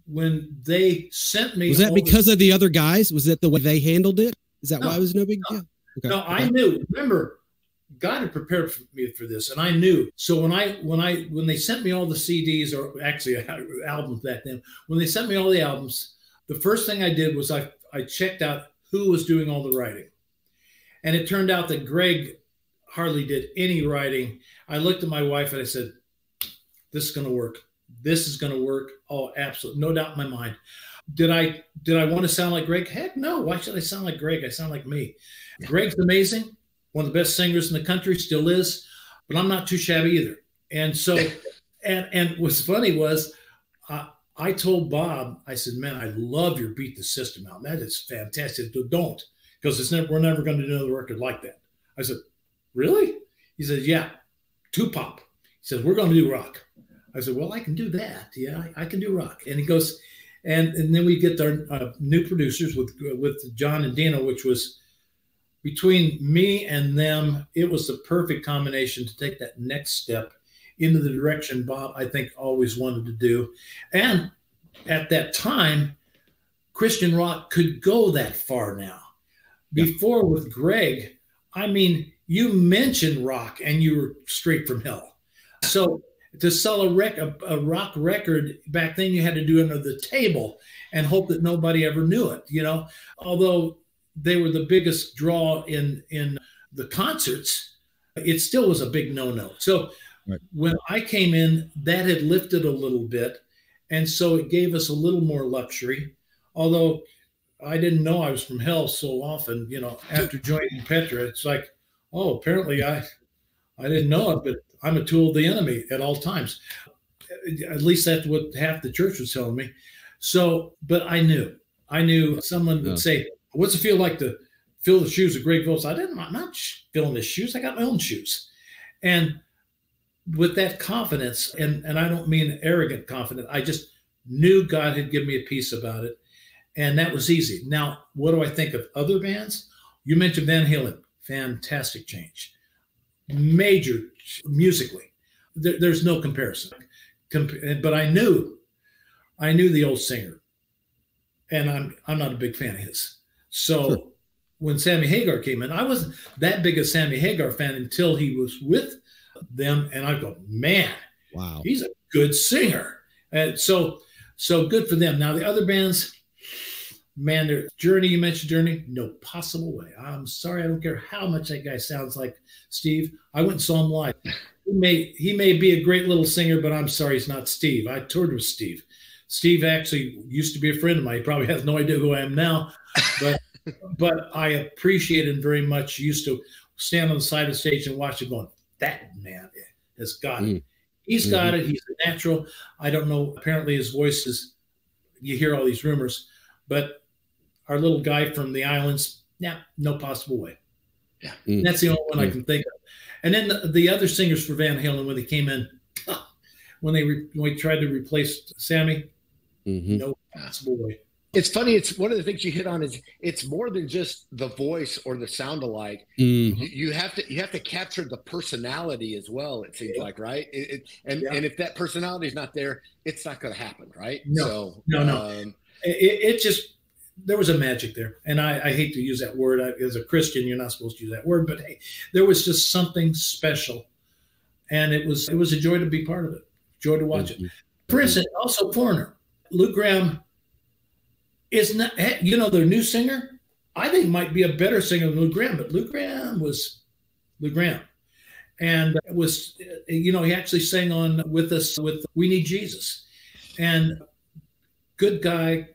when they sent me Was that because of the other guys? Was that the way they handled it? Is that why it was no big deal? Okay. No, I knew. Remember, God had prepared for me for this, and I knew. So when I when I when they sent me all the CDs or actually <laughs> albums back then, when they sent me all the albums, the first thing I did was I I checked out who was doing all the writing, and it turned out that Greg hardly did any writing. I looked at my wife and I said, "This is going to work. This is going to work. Oh, absolutely, no doubt in my mind." Did I did I want to sound like Greg? Heck no. Why should I sound like Greg? I sound like me. Greg's amazing, one of the best singers in the country, still is, but I'm not too shabby either. And so, <laughs> and and what's funny was, I told Bob, I said, "Man, I love your Beat the System album. That is fantastic. Don't, because it's never we're never going to do another record like that." I said, "Really?" He said, "Yeah, two pop." He said, "We're going to do rock." I said, "Well, I can do that. Yeah, I, I can do rock." And he goes, and and then we get our uh, new producers with with John and Dino, which was between me and them, it was the perfect combination to take that next step into the direction Bob, I think, always wanted to do. And at that time, Christian rock could go that far now. Before with Greg, I mean, you mentioned rock and you were straight from hell. So to sell a, rec- a, a rock record back then, you had to do it under the table and hope that nobody ever knew it. You know, although they were the biggest draw in in the concerts, it still was a big no-no. So Right. when I came in, that had lifted a little bit, and so it gave us a little more luxury. Although I didn't know I was from hell so often, you know, after joining Petra, it's like, oh, apparently I I didn't know it, but I'm a tool of the enemy at all times. At least that's what half the church was telling me. So, but I knew, I knew someone would Yeah. say, "What's it feel like to fill the shoes of Greg Volz?" I didn't. I'm not filling his shoes. I got my own shoes, and with that confidence, and and I don't mean arrogant confidence. I just knew God had given me a peace about it, and that was easy. Now, what do I think of other bands? You mentioned Van Halen, fantastic change, major musically. There, there's no comparison. Comp- but I knew, I knew the old singer, and I'm I'm not a big fan of his. So Sure. when Sammy Hagar came in, I wasn't that big a Sammy Hagar fan until he was with them, and I go, man, Wow. he's a good singer. And so, so good for them. Now the other bands, man, their Journey. You mentioned Journey. No possible way. I'm sorry. I don't care how much that guy sounds like Steve. I went and saw him live. He may he may be a great little singer, but I'm sorry, he's not Steve. I toured with Steve. Steve actually used to be a friend of mine. He probably has no idea who I am now, but <laughs> but I appreciate him very much. Used to stand on the side of the stage and watch it going, that man has got it. Mm. He's got it. He's a natural. I don't know. Apparently, his voice is. You hear all these rumors, but our little guy from the islands, yeah, no possible way. Yeah. Mm. that's the only one I Mm. can think of. And then the, the other singers for Van Halen when they came in, <laughs> when they re, when we tried to replace Sammy, Mhm. no possible way. It's funny. It's one of the things you hit on is it's more than just the voice or the sound alike. Mhm. You, you have to you have to capture the personality as well. It seems Yeah. like right. It, it, and Yeah. and if that personality is not there, it's not going to happen, right? No. So No, no. Um, It, it just there was a magic there, and I, I hate to use that word. I, as a Christian, you're not supposed to use that word, but hey, there was just something special, and it was it was a joy to be part of it, joy to watch Mhm. it. For instance, also Foreigner, Lou Gramm is not. You know, their new singer, I think might be a better singer than Lou Gramm, but Lou Gramm was Lou Gramm, and it was you know he actually sang on with us with We Need Jesus, and good guy,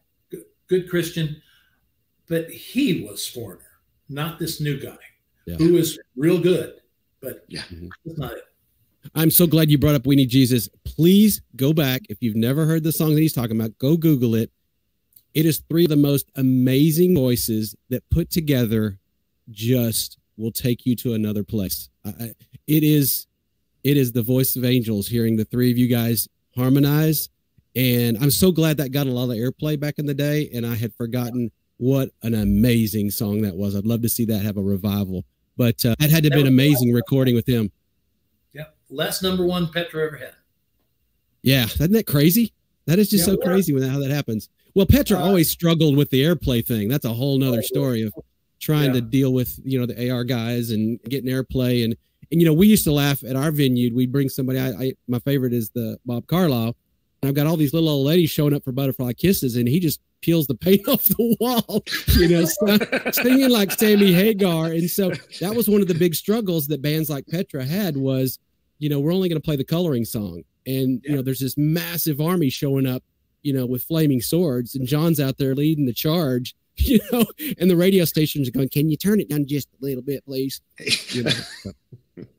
good, Christian, but he was Foreigner, not this new guy Yeah. who was real good, but Yeah. that's not it. I'm so glad you brought up We Need Jesus. Please go back. If you've never heard the song that he's talking about, go Google it. It is three of the most amazing voices that put together just will take you to another place. I- it is it is the voice of angels hearing the three of you guys harmonize. And I'm so glad that got a lot of airplay back in the day. And I had forgotten what an amazing song that was. I'd love to see that have a revival. But uh, it had to have been amazing recording with him. Yep. last number one Petra ever had. Yeah, isn't that crazy? That is just Yeah, so crazy when that, how that happens. Well, Petra Uh, always struggled with the airplay thing. That's a whole nother story of trying to deal with you know the AR guys and getting airplay and and you know we used to laugh at our venue. We'd bring somebody. I, I my favorite is the Bob Carlisle. And I've got all these little old ladies showing up for butterfly kisses, and he just peels the paint <laughs> off the wall. You know, singing like Sammy Hagar. And so that was one of the big struggles that bands like Petra had was, you know, we're only going to play the coloring song. And, you know, there's this massive army showing up, you know, with flaming swords and John's out there leading the charge, <laughs> you know, and the radio stations are going, can you turn it down just a little bit, please? You know, so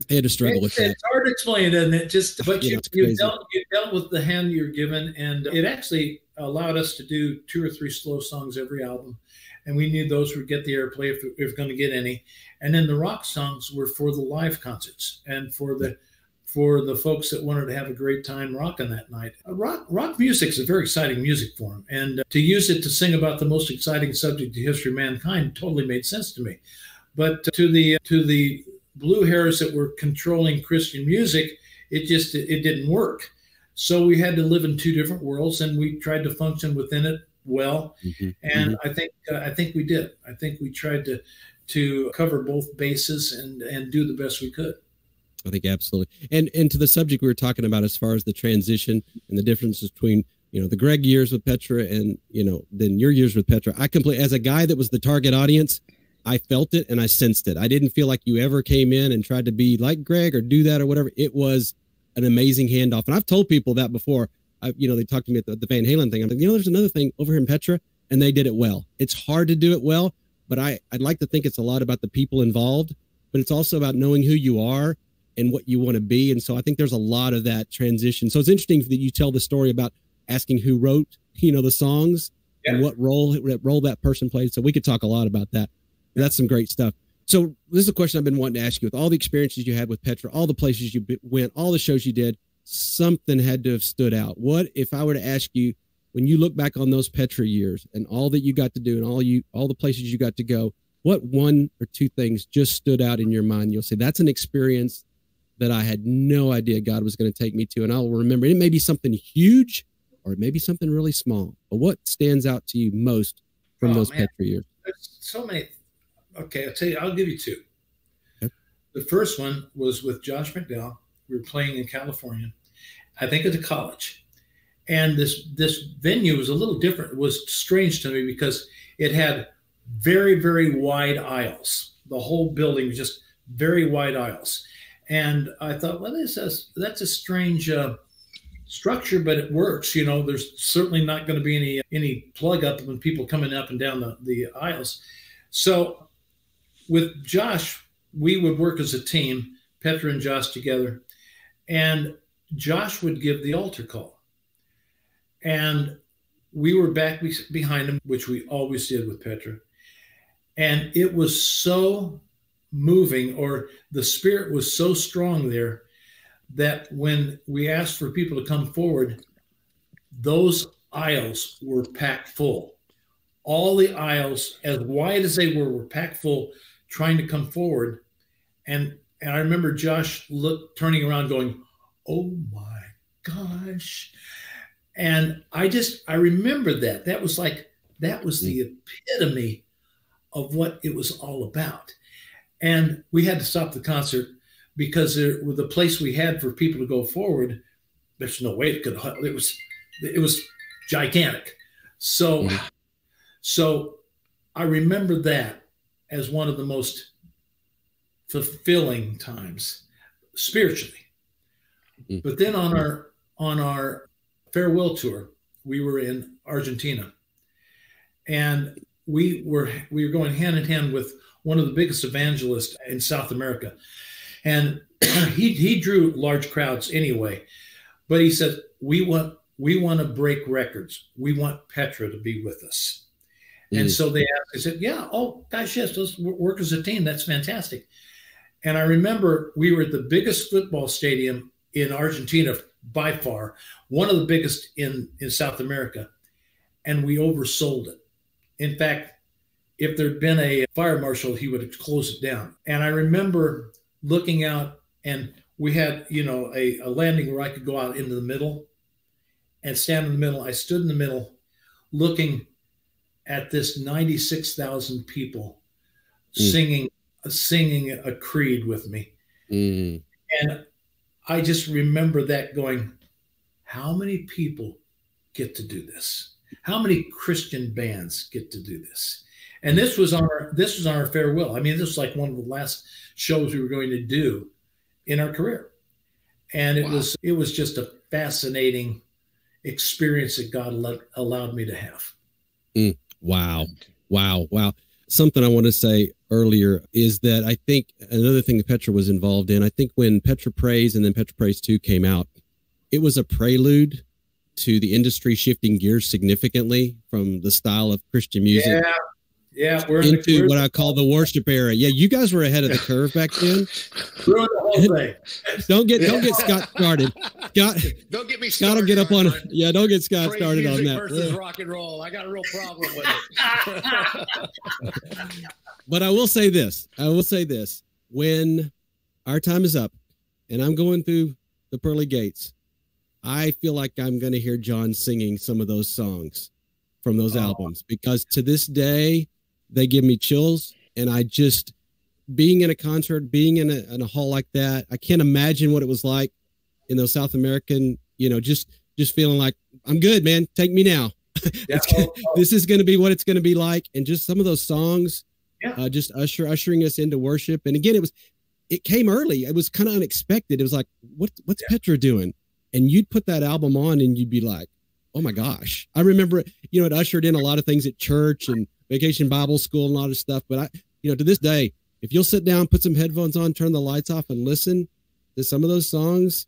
I had to struggle with It's, that. it's hard to explain, isn't it? Just but Yeah, you, you dealt you dealt with the hand you're given, and it actually allowed us to do two or three slow songs every album, and we knew those would get the airplay if we were going to get any. And then the rock songs were for the live concerts and for the for the folks that wanted to have a great time rocking that night. Uh, rock rock music is a very exciting music form, and uh, to use it to sing about the most exciting subject in the history of mankind totally made sense to me. But to the to the blue hairs that were controlling Christian music, it just it didn't work. So we had to live in two different worlds, and we tried to function within it well. Mhm, And I think uh, I think we did. I think we tried to to cover both bases and and do the best we could. I think absolutely. And and to the subject we were talking about as far as the transition and the differences between you know the Greg years with Petra and you know then your years with Petra. I completely as a guy that was the target audience, I felt it and I sensed it. I didn't feel like you ever came in and tried to be like Greg or do that or whatever. It was an amazing handoff, and I've told people that before. I you know they talked to me at the, the Van Halen thing. I'm like, you know, there's another thing over here in Petra, and they did it well. It's hard to do it well, but I I'd like to think it's a lot about the people involved, but it's also about knowing who you are and what you want to be. And so I think there's a lot of that transition. So it's interesting that you tell the story about asking who wrote, you know, the songs and what role what role that person played. So we could talk a lot about that. That's some great stuff. So this is a question I've been wanting to ask you with all the experiences you had with Petra, all the places you went, all the shows you did, something had to have stood out. What if I were to ask you when you look back on those Petra years and all that you got to do and all you all the places you got to go, what one or two things just stood out in your mind? You'll say that's an experience that I had no idea God was going to take me to. And I'll remember it may be something huge or it may be something really small. But what stands out to you most from Oh, those man. Petra years? There's so many. Okay, I'll tell you. I'll give you two. Okay. The first one was with Josh McDowell. We were playing in California, I think at a college, and this this venue was a little different. It was strange to me because it had very very wide aisles. The whole building was just very wide aisles, and I thought, well, this is that's a strange. Uh, structure, but it works. You know, there's certainly not going to be any any plug up when people coming up and down the, the aisles. So with Josh, we would work as a team, Petra and Josh together, and Josh would give the altar call. And we were back behind him, which we always did with Petra. And it was so moving, or the spirit was so strong there that when we asked for people to come forward, those aisles were packed full. All the aisles, as wide as they were, were packed full, trying to come forward. And and I remember Josh look turning around, going, "Oh my gosh!" And I just I remember that. That was like that was the mm-hmm. epitome of what it was all about. And we had to stop the concert because there, the place we had for people to go forward, there's no way it could. It was it was gigantic. So Mhm. so I remember that as one of the most fulfilling times spiritually. Mhm. But then on our on our farewell tour, we were in Argentina, and we were we were going hand in hand with one of the biggest evangelists in South America, and <clears throat> he he drew large crowds anyway, but he said we want we want to break records. We want Petra to be with us. And Mm. so they asked, I said, Yeah, oh gosh, yes, let's work as a team. That's fantastic. And I remember we were at the biggest football stadium in Argentina by far, one of the biggest in, in South America, and we oversold it. In fact, if there'd been a fire marshal, he would have closed it down. And I remember looking out, and we had, you know, a, a landing where I could go out into the middle and stand in the middle. I stood in the middle looking at this 96,000 people Mm. singing singing a creed with me. Mm. And I just remember that going, how many people get to do this? How many Christian bands get to do this? And this was our this was our farewell. I mean, this was like one of the last shows we were going to do in our career. And it Wow. was it was just a fascinating experience that God let, allowed me to have. Mm, wow. Wow. Wow. Something I want to say earlier is that I think another thing that Petra was involved in, I think when Petra Praise and then Petra Praise 2 came out, it was a prelude to the industry shifting gears significantly from the style of Christian music Yeah. Yeah, we're in the, into we're what I call the worship era. Yeah, you guys were ahead of the <laughs> curve back then. we're the whole thing. <laughs> Don't get don't get Scott started. Scott Don't get me started. Scott will get up on on yeah, don't get Scott praise started on that. versus Yeah. rock and roll. I got a real problem with it. <laughs> But I will say this. I will say this. When our time is up and I'm going through the pearly gates, I feel like I'm going to hear John singing some of those songs from those Oh. albums because to this day, they give me chills. And I just, being in a concert, being in a, in a hall like that, I can't imagine what it was like in those South American, you know, just, just feeling like I'm good, man. Take me now. <laughs> Yeah. It's gonna- this is going to be what it's going to be like. And just some of those songs, Yeah. uh, just usher ushering us into worship. And again, it was it came early. It was kind of unexpected. It was like, what what's Petra doing? And you'd put that album on, and you'd be like, oh my gosh. I remember, you know, it ushered in a lot of things at church and Vacation Bible School and a lot of stuff. But I, you know, to this day, if you'll sit down, put some headphones on, turn the lights off, and listen to some of those songs,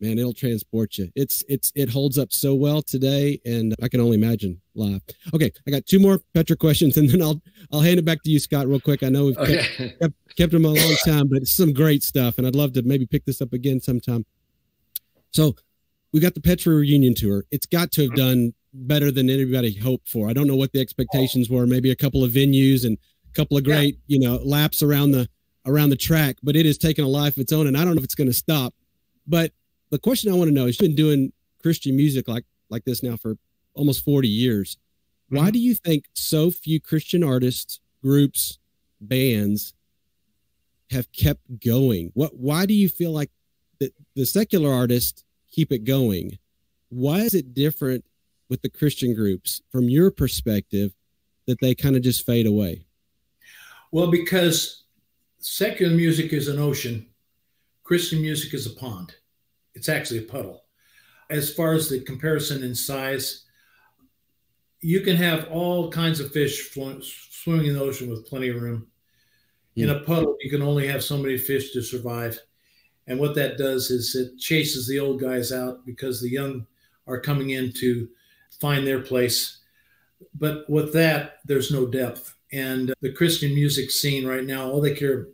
man, it'll transport you. It's it's it holds up so well today, and I can only imagine live. Okay, I got two more Petra questions, and then I'll I'll hand it back to you, Scott, real quick. I know we've kept, Okay. kept them a long time, but it's some great stuff, and I'd love to maybe pick this up again sometime. So we got the Petra reunion tour. It's got to have done better than anybody hoped for. I don't know what the expectations were. Maybe a couple of venues and a couple of great, you know, laps around the around the track, but it has taken a life of its own, and I don't know if it's going to stop. But the question I want to know is, you've been doing Christian music like like this now for almost forty years. Why Mhm. do you think so few Christian artists, groups, bands have kept going? What? Why do you feel like that the secular artists keep it going? Why is it different with the Christian groups from your perspective that they kind of just fade away? Well, because secular music is an ocean, Christian music is a pond. It's actually a puddle. As far as the comparison in size, you can have all kinds of fish swimming in the ocean with plenty of room. In hmm. a puddle, you can only have so many fish to survive. And what that does is it chases the old guys out because the young are coming in to find their place. But with that, there's no depth. And uh, the Christian music scene right now, all they care,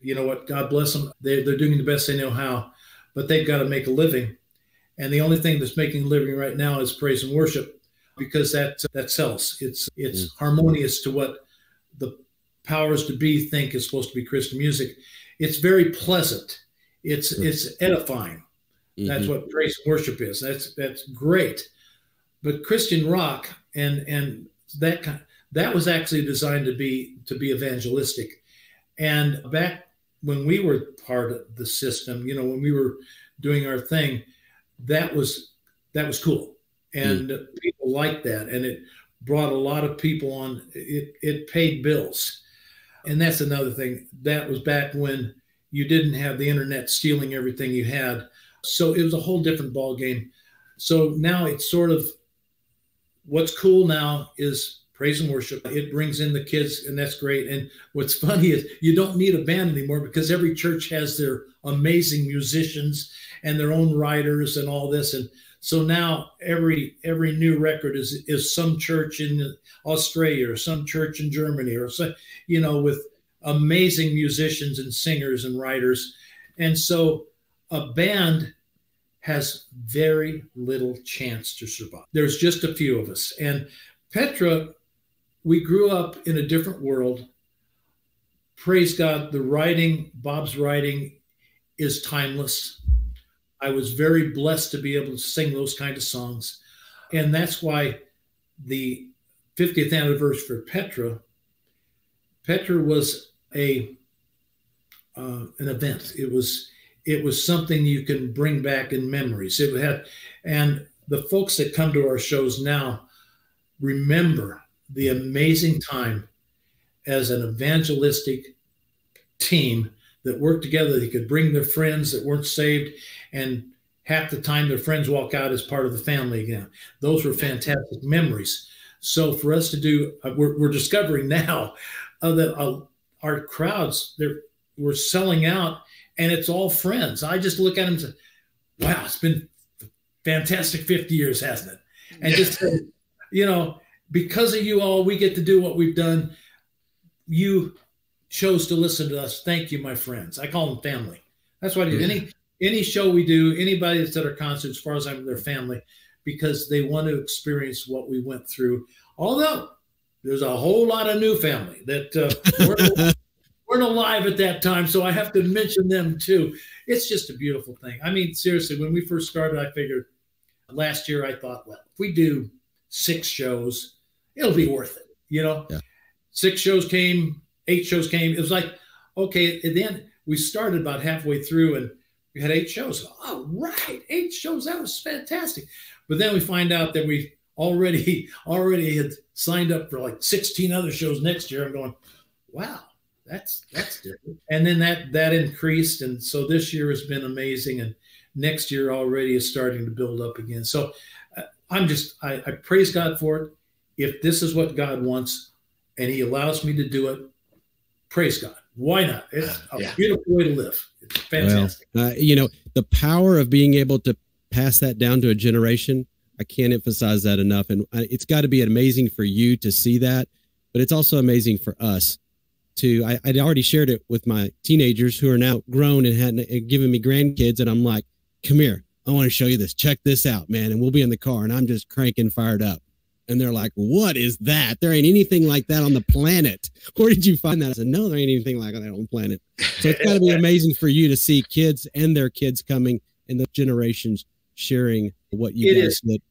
you know what, God bless them, they're, they're doing the best they know how, but they've got to make a living. And the only thing that's making a living right now is praise and worship because that that sells. It's it's mm. harmonious to what the powers to be think is supposed to be Christian music. It's very pleasant. It's it's edifying. That's Mhm. what praise worship is. That's that's great. But Christian rock and and that kind that was actually designed to be to be evangelistic. And back when we were part of the system, you know, when we were doing our thing, that was that was cool, and mm. people liked that, and it brought a lot of people on. It it paid bills, and that's another thing. That was back when you didn't have the internet stealing everything you had, so it was a whole different ball game. So now it's sort of what's cool now is praise and worship. It brings in the kids, and that's great. And what's <laughs> funny is you don't need a band anymore because every church has their amazing musicians and their own writers and all this. And so now every every new record is is some church in Australia or some church in Germany or so, you know, with amazing musicians and singers and writers. And so a band has very little chance to survive. There's just a few of us. And Petra we grew up in a different world. Praise God, the writing, Bob's writing is timeless. I was very blessed to be able to sing those kind of songs. And that's why the 50th anniversary for Petra, Petra was a uh, an event. It was it was something you can bring back in memories. It had, and the folks that come to our shows now remember the amazing time as an evangelistic team that worked together. They could bring their friends that weren't saved, and half the time their friends walk out as part of the family again. Those were fantastic memories. So for us to do, uh, we're, we're discovering <laughs> now uh, that uh, our crowds they're we're selling out, and it's all friends. I just look at them and say, "Wow, it's been fantastic 50 years, hasn't it?" And just you know, because of you all, we get to do what we've done. You chose to listen to us. Thank you, my friends. I call them family. That's what I do. Mm-hmm. Any any show we do, anybody that's at our concert, as far as I'm their family, because they want to experience what we went through. Although there's a whole lot of new family that uh, weren't, <laughs> weren't alive at that time, so I have to mention them too. It's just a beautiful thing. I mean, seriously, when we first started, I figured last year I thought, well, if we do six shows, it'll be worth it. You know, yeah. six shows came, eight shows came. It was like, okay. And then we started about halfway through and we had eight shows. Oh, right. Eight shows. That was fantastic. But then we find out that we already <laughs> already had signed up for like 16 other shows next year. I'm going, wow, that's that's different. And then that that increased. And so this year has been amazing. And next year already is starting to build up again. So uh, I'm just I, I praise God for it if this is what God wants and He allows me to do it, praise God. Why not? It's a yeah. beautiful way to live. It's fantastic. Well, uh, you know, the power of being able to pass that down to a generation, I can't emphasize that enough. And it's got to be amazing for you to see that, but it's also amazing for us to. I, would already shared it with my teenagers who are now grown and had given me grandkids, and I'm like, come here. I want to show you this. Check this out, man. And we'll be in the car, and I'm just cranking fired up and they're like, "What is that? There ain't anything like that on the planet. <laughs> Where did you find that?" I said, "No, there ain't anything like that on the planet." So it's got to be <laughs> amazing for you to see kids and their kids coming and the generations sharing what you it guys did.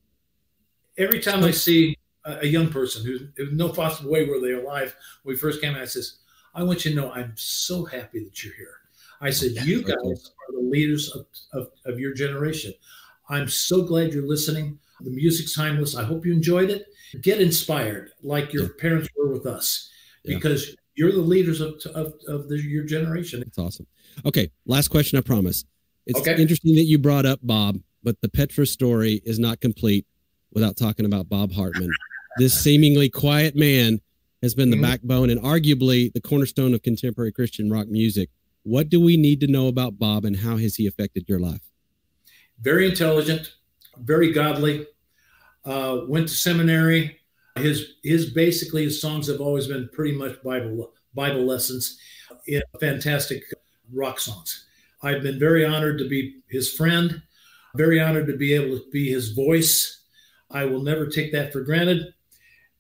Every time I see a young person who, there's no possible way were they alive when we first came out, I says, "I want you to know I'm so happy that you're here." I said, "You guys are the leaders of, of, of your generation. I'm so glad you're listening." The music's timeless. I hope you enjoyed it. Get inspired like your yeah. parents were with us because yeah. you're the leaders of, of, of the, your generation. It's awesome. Okay. Last question, I promise. It's okay. interesting that you brought up Bob, but the Petra story is not complete without talking about Bob Hartman. this seemingly quiet man has been the mm-hmm. backbone and arguably the cornerstone of contemporary Christian rock music. What do we need to know about Bob and how has he affected your life? Very intelligent, very godly, uh, went to seminary. His his basically his songs have always been pretty much Bible Bible lessons, in fantastic rock songs. I've been very honored to be his friend, very honored to be able to be his voice. I will never take that for granted,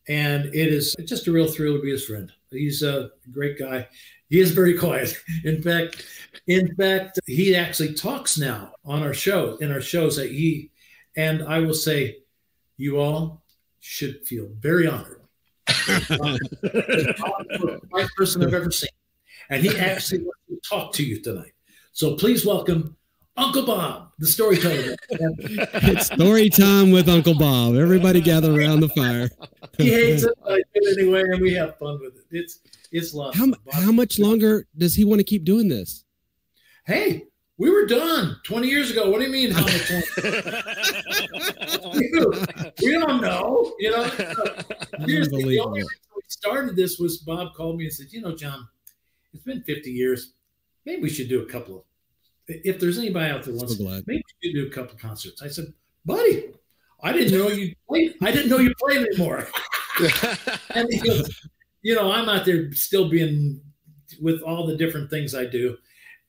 and it is just a real thrill to be his friend. He's a great guy. He is very <laughs> quiet. In fact, in fact, he actually talks now on our show in our shows that he and I will say you all should feel very honored <laughs> <laughs> the right person I've ever seen. And he actually wants to talk to you tonight. So please welcome Uncle Bob, the storyteller. it's <laughs> story time with Uncle Bob. Everybody gather around the fire. he hates it, I do anyway, and we have fun with it. It's it's love. How, how much longer does he want to keep doing this? Hey, we were done 20 years ago. What do you mean? How much <laughs> <laughs> we don't know. You know, here's the, the only reason we started this was Bob called me and said, you know, John, it's been 50 years. Maybe we should do a couple of if there's anybody out there wants, so maybe you do a couple of concerts. I said, buddy, I didn't know you played. I didn't know you played anymore. <laughs> and goes, you know, I'm out there still being with all the different things I do,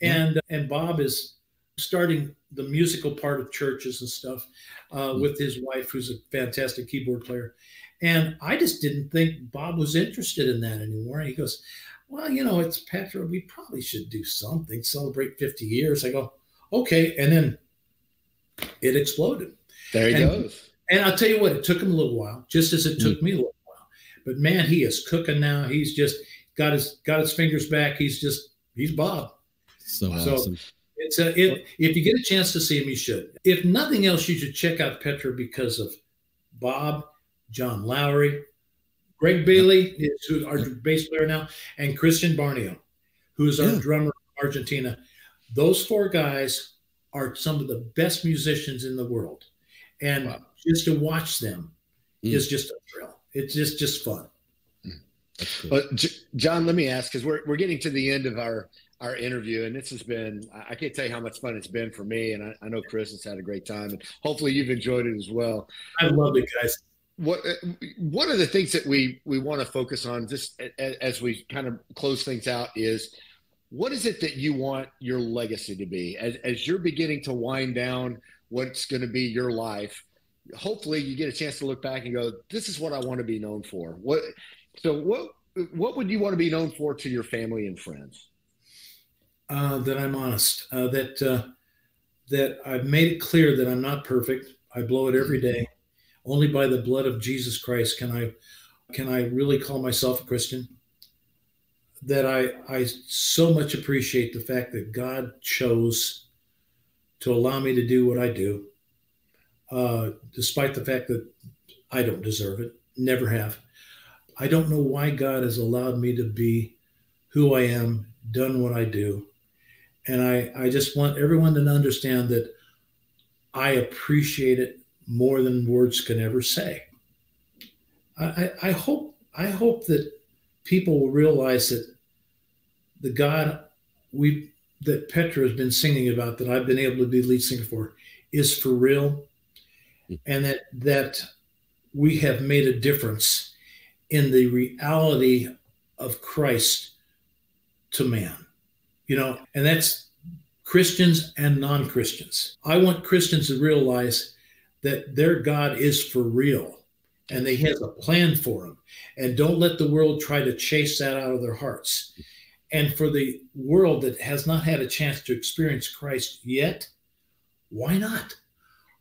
and mm-hmm. and Bob is starting the musical part of churches and stuff uh, mm-hmm. with his wife, who's a fantastic keyboard player. And I just didn't think Bob was interested in that anymore. he goes, well, you know, it's Petra. We probably should do something, celebrate 50 years. I go, okay. And then it exploded. There he and, goes. And I'll tell you what, it took him a little while, just as it took mm. me a little while. But man, he is cooking now. He's just got his got his fingers back. He's just he's Bob. So, so awesome. It's a, it, if you get a chance to see him, you should. If nothing else, you should check out Petra because of Bob, John Lawry, Greg Bailey is who's our bass player now, and Christian Barnio, who's our yeah. drummer from Argentina. Those four guys are some of the best musicians in the world, and wow. just to watch them mm. is just a thrill. It's just just fun. Mm. But John, let me ask because we're we're getting to the end of our our interview, and this has been I can't tell you how much fun it's been for me, and I, I know Chris has had a great time, and hopefully you've enjoyed it as well. I love it, guys what one of the things that we we want to focus on just as we kind of close things out is what is it that you want your legacy to be? As, as you're beginning to wind down what's going to be your life hopefully you get a chance to look back and go this is what i want to be known for. What so what what would you want to be known for to your family and friends? Uh, that i'm honest uh, that uh, that i've made it clear that i'm not perfect. I blow it every day only by the blood of Jesus Christ can I can I really call myself a Christian. That I I so much appreciate the fact that God chose to allow me to do what I do, uh, despite the fact that I don't deserve it, never have. I don't know why God has allowed me to be who I am, done what I do. And I, I just want everyone to understand that I appreciate it more than words can ever say. I, I hope I hope that people will realize that the God we that Petra has been singing about that I've been able to be lead singer for is for real, and that that we have made a difference in the reality of Christ to man. You know, and that's Christians and non-Christians. I want Christians to realize that their God is for real and he has a plan for them. And don't let the world try to chase that out of their hearts. And for the world that has not had a chance to experience Christ yet, why not?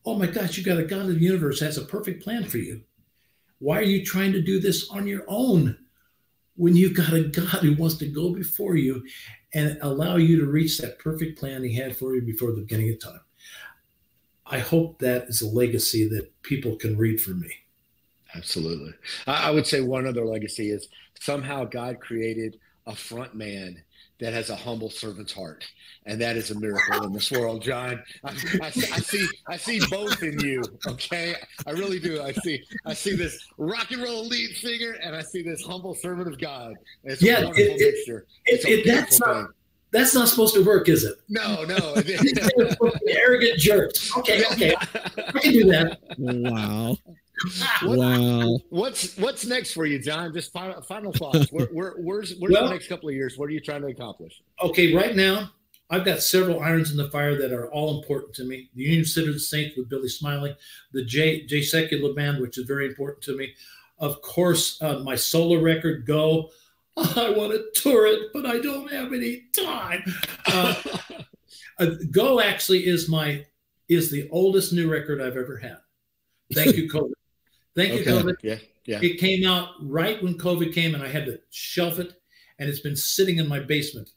Oh my gosh, you got a God of the universe has a perfect plan for you. Why are you trying to do this on your own when you've got a God who wants to go before you and allow you to reach that perfect plan he had for you before the beginning of time? I hope that is a legacy that people can read from me. Absolutely. I would say one other legacy is somehow God created a front man that has a humble servant's heart, and that is a miracle in this world, John. I, I, I, see, I see both in you. Okay, I really do. I see, I see this rock and roll lead singer, and I see this humble servant of God. It's yeah, a wonderful it, mixture. It's it, a that's not, that's not supposed to work, is it? No, no. <laughs> arrogant jerks. Okay, okay. I can do that. Wow. What, wow. What's what's next for you, John? Just final, final thoughts. Where, where, where's where's well, the next couple of years? What are you trying to accomplish? Okay, right now I've got several irons in the fire that are all important to me. The Union Center Saints with Billy Smiley, the J J Sekulow Band, which is very important to me. Of course, uh, my solo record, Go. I want to tour it, but I don't have any time. Uh, uh, Go actually is my is the oldest new record I've ever had. Thank you, COVID. Thank okay. you, COVID. Yeah. Yeah. It came out right when COVID came, and I had to shelf it, and it's been sitting in my basement,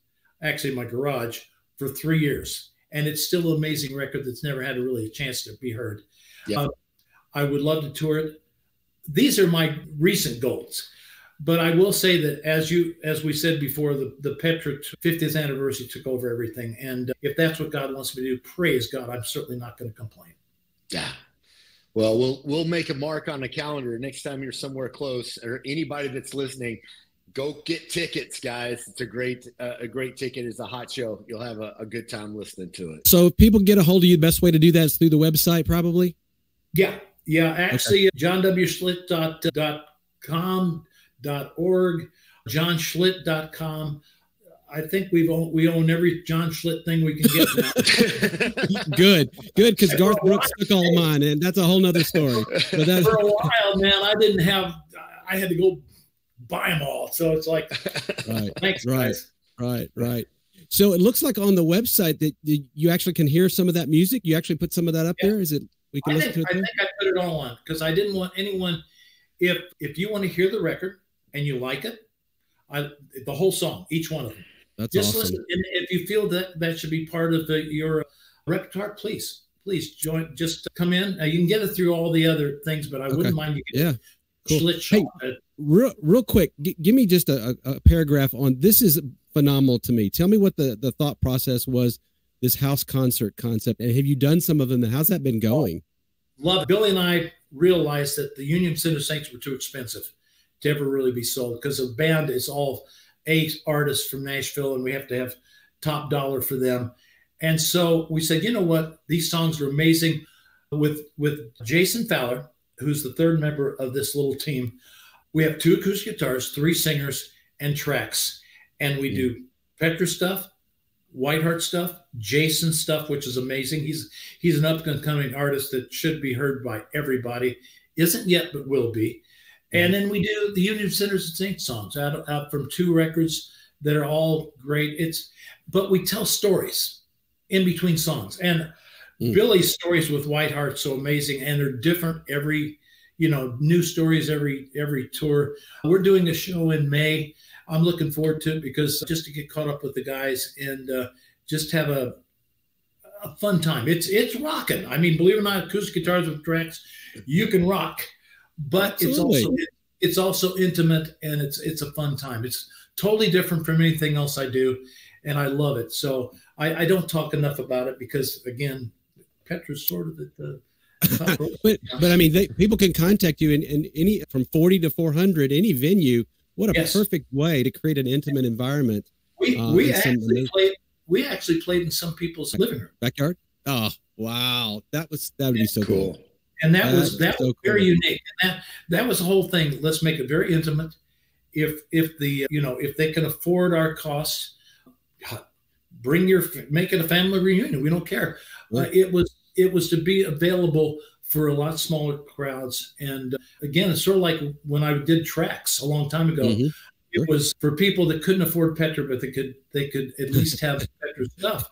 actually my garage, for three years, and it's still an amazing record that's never had a really a chance to be heard. Yeah. Uh, I would love to tour it. These are my recent goals. But I will say that as you as we said before, the, the Petra 50th anniversary took over everything. And uh, if that's what God wants me to do, praise God. I'm certainly not going to complain. Yeah. Well, we'll we'll make a mark on the calendar next time you're somewhere close, or anybody that's listening. Go get tickets, guys. It's a great uh, a great ticket. It's a hot show. You'll have a, a good time listening to it. So if people get a hold of you, the best way to do that is through the website, probably. Yeah. Yeah. Actually, uh, johnwschlitt.com, uh, .org, johnschlitt.com. I think we've own, we own every John Schlitt thing we can get now. <laughs> good, good, because Garth Brooks took all mine, and that's a whole nother story. But that's, For a while, man, I didn't have. I had to go buy them all. So it's like, right, thanks, right, guys. right, right. So it looks like on the website that you actually can hear some of that music. You actually put some of that up Yeah. there. Is it? We can I listen think, to it? I it. think I put it all on because I didn't want anyone. If if you want to hear the record and you like it, I the whole song, each one of them. That's Just awesome. listen. And if you feel that that should be part of the, your repertoire, please, please join. Just come in. Uh, you can get it through all the other things, but I Okay. wouldn't mind you Yeah, cool. Hey, real, real quick. G- give me just a, a, a paragraph on this. Is phenomenal to me. Tell me what the the thought process was. This house concert concept, and have you done some of them? How's that been going? Love Billy and I realized that the Union Center Saints were too expensive to ever really be sold because a band is all eight artists from Nashville and we have to have top dollar for them. And so we said, you know what? These songs are amazing. With with Jason Fowler, who's the third member of this little team, we have two acoustic guitars, three singers, and tracks. And we hmm. do Petra stuff, Whiteheart stuff, Jason stuff, which is amazing. He's he's an up and coming artist that should be heard by everybody. Isn't yet, but will be. And then we do the Union Centers and Saints songs out, out from two records that are all great. It's but we tell stories in between songs. And Mm. Billy's stories with Whiteheart are so amazing, and they're different every you know new stories every every tour. We're doing a show in May. I'm looking forward to it because just to get caught up with the guys and uh, just have a a fun time. It's it's rocking. I mean, believe it or not, acoustic guitars with tracks, you can rock, but it's also it's also intimate and it's it's a fun time. It's totally different from anything else I do, and I love it. So I, I don't talk enough about it because again, Petra's sort of at the top. rope. <laughs> But but I mean, they, people can contact you in, in any from forty to four hundred, any venue. What a Yes. perfect way to create an intimate environment. we Uh, we it's some actually played we actually played in some people's living room. Backyard. Oh wow, that was that would be so cool. Cool. And that was that so was very cool. unique. And that that was the whole thing. Let's make it very intimate. If if the you know if they can afford our costs bring your make it a family reunion. We don't care. Uh, it was it was to be available for a lot smaller crowds. And uh, again it's sort of like when i did tracks a long time ago. Mhm. it was for people that couldn't afford petra but they could they could at least have <laughs> petra stuff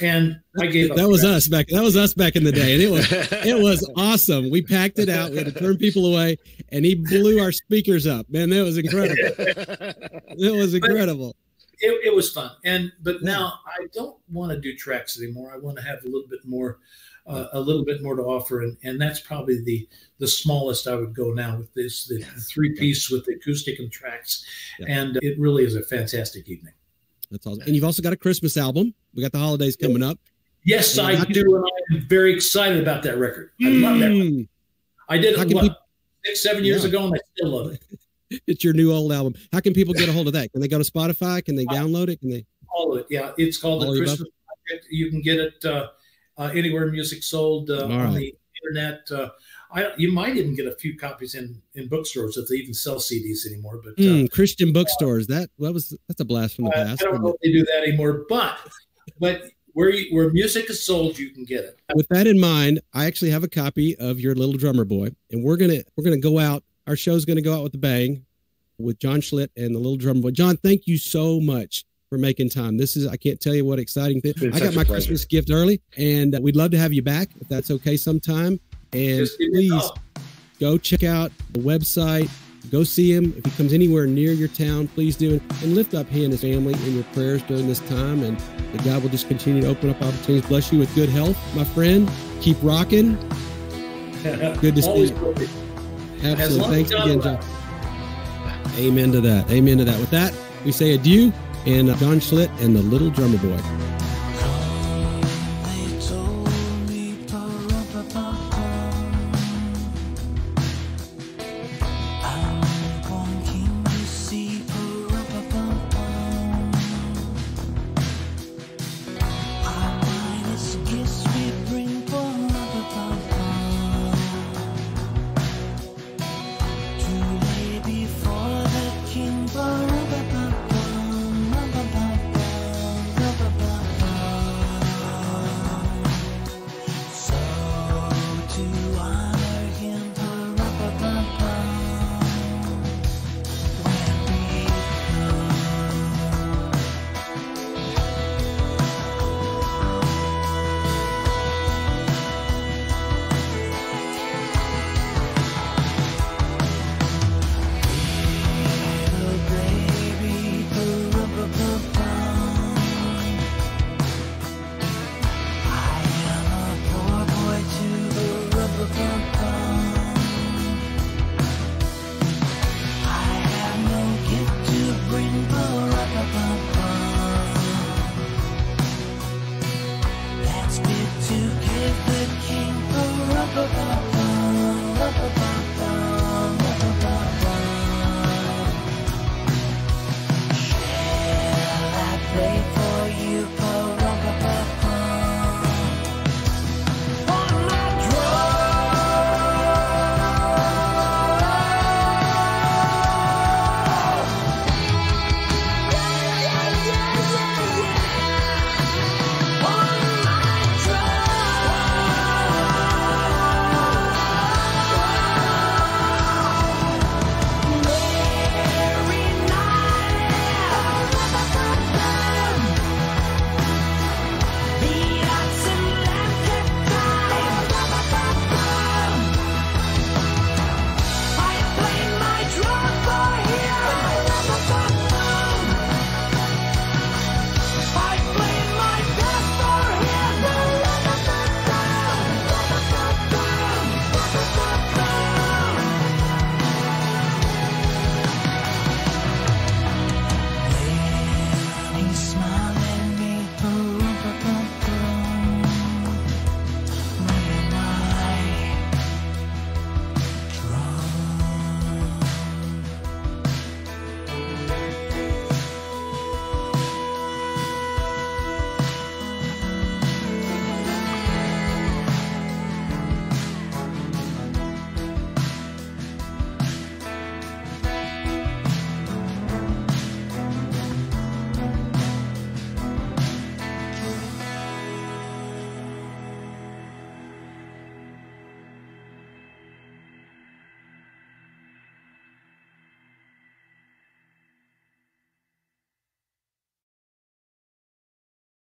and i gave up That was us back. That was us back in the day, and it was <laughs> it was awesome. We packed it out. We had to turn people away, and he blew our speakers up. Man, that was incredible. <laughs> It was incredible. it, it was fun and but now i don't want to do tracks anymore i want to have a little bit more uh, a little bit more to offer and and that's probably the the smallest i would go now with this the, the three piece with the acoustic and tracks Yeah. and it really is a fantastic evening That's awesome. And you've also got a Christmas album. We got the holidays coming up. yes And i do and i'm very excited about that record i love that record. Mm, i did it what, six seven years Yeah. ago and i still love it <laughs> it's your new old album. How can people get a hold of that? Can they go to Spotify? Can they Uh, download it? Can they? all of it yeah it's called All the of the above? christmas project you can get it uh, uh, anywhere music sold uh, All on the internet uh, I, you might even get a few copies in in bookstores if they even sell CDs anymore. But uh, Mm, Christian bookstores. That that was that's a blast from the I, I past. don't wasn't know it? if they do that anymore. But but where you, where music is sold, you can get it. With that in mind, I actually have a copy of your Little Drummer Boy, and we're gonna we're gonna go out. Our show's gonna go out with a bang, with John Schlitt and the Little Drummer Boy. John, thank you so much for making time. This is I can't tell you what exciting thing. I got my pleasure. Christmas gift early, and we'd love to have you back if that's okay sometime. And Just give me a please, go check out the website. Go see him. If he comes anywhere near your town, please do. It. And lift up he and his family in your prayers during this time. And that God will just continue to open up opportunities. Bless you with good health, my friend. Keep rocking. <laughs> Good to see you. Absolutely. Thanks again, John. Amen to that. Amen to that. With that, we say adieu and uh, John Schlitt and the Little Drummer Boy.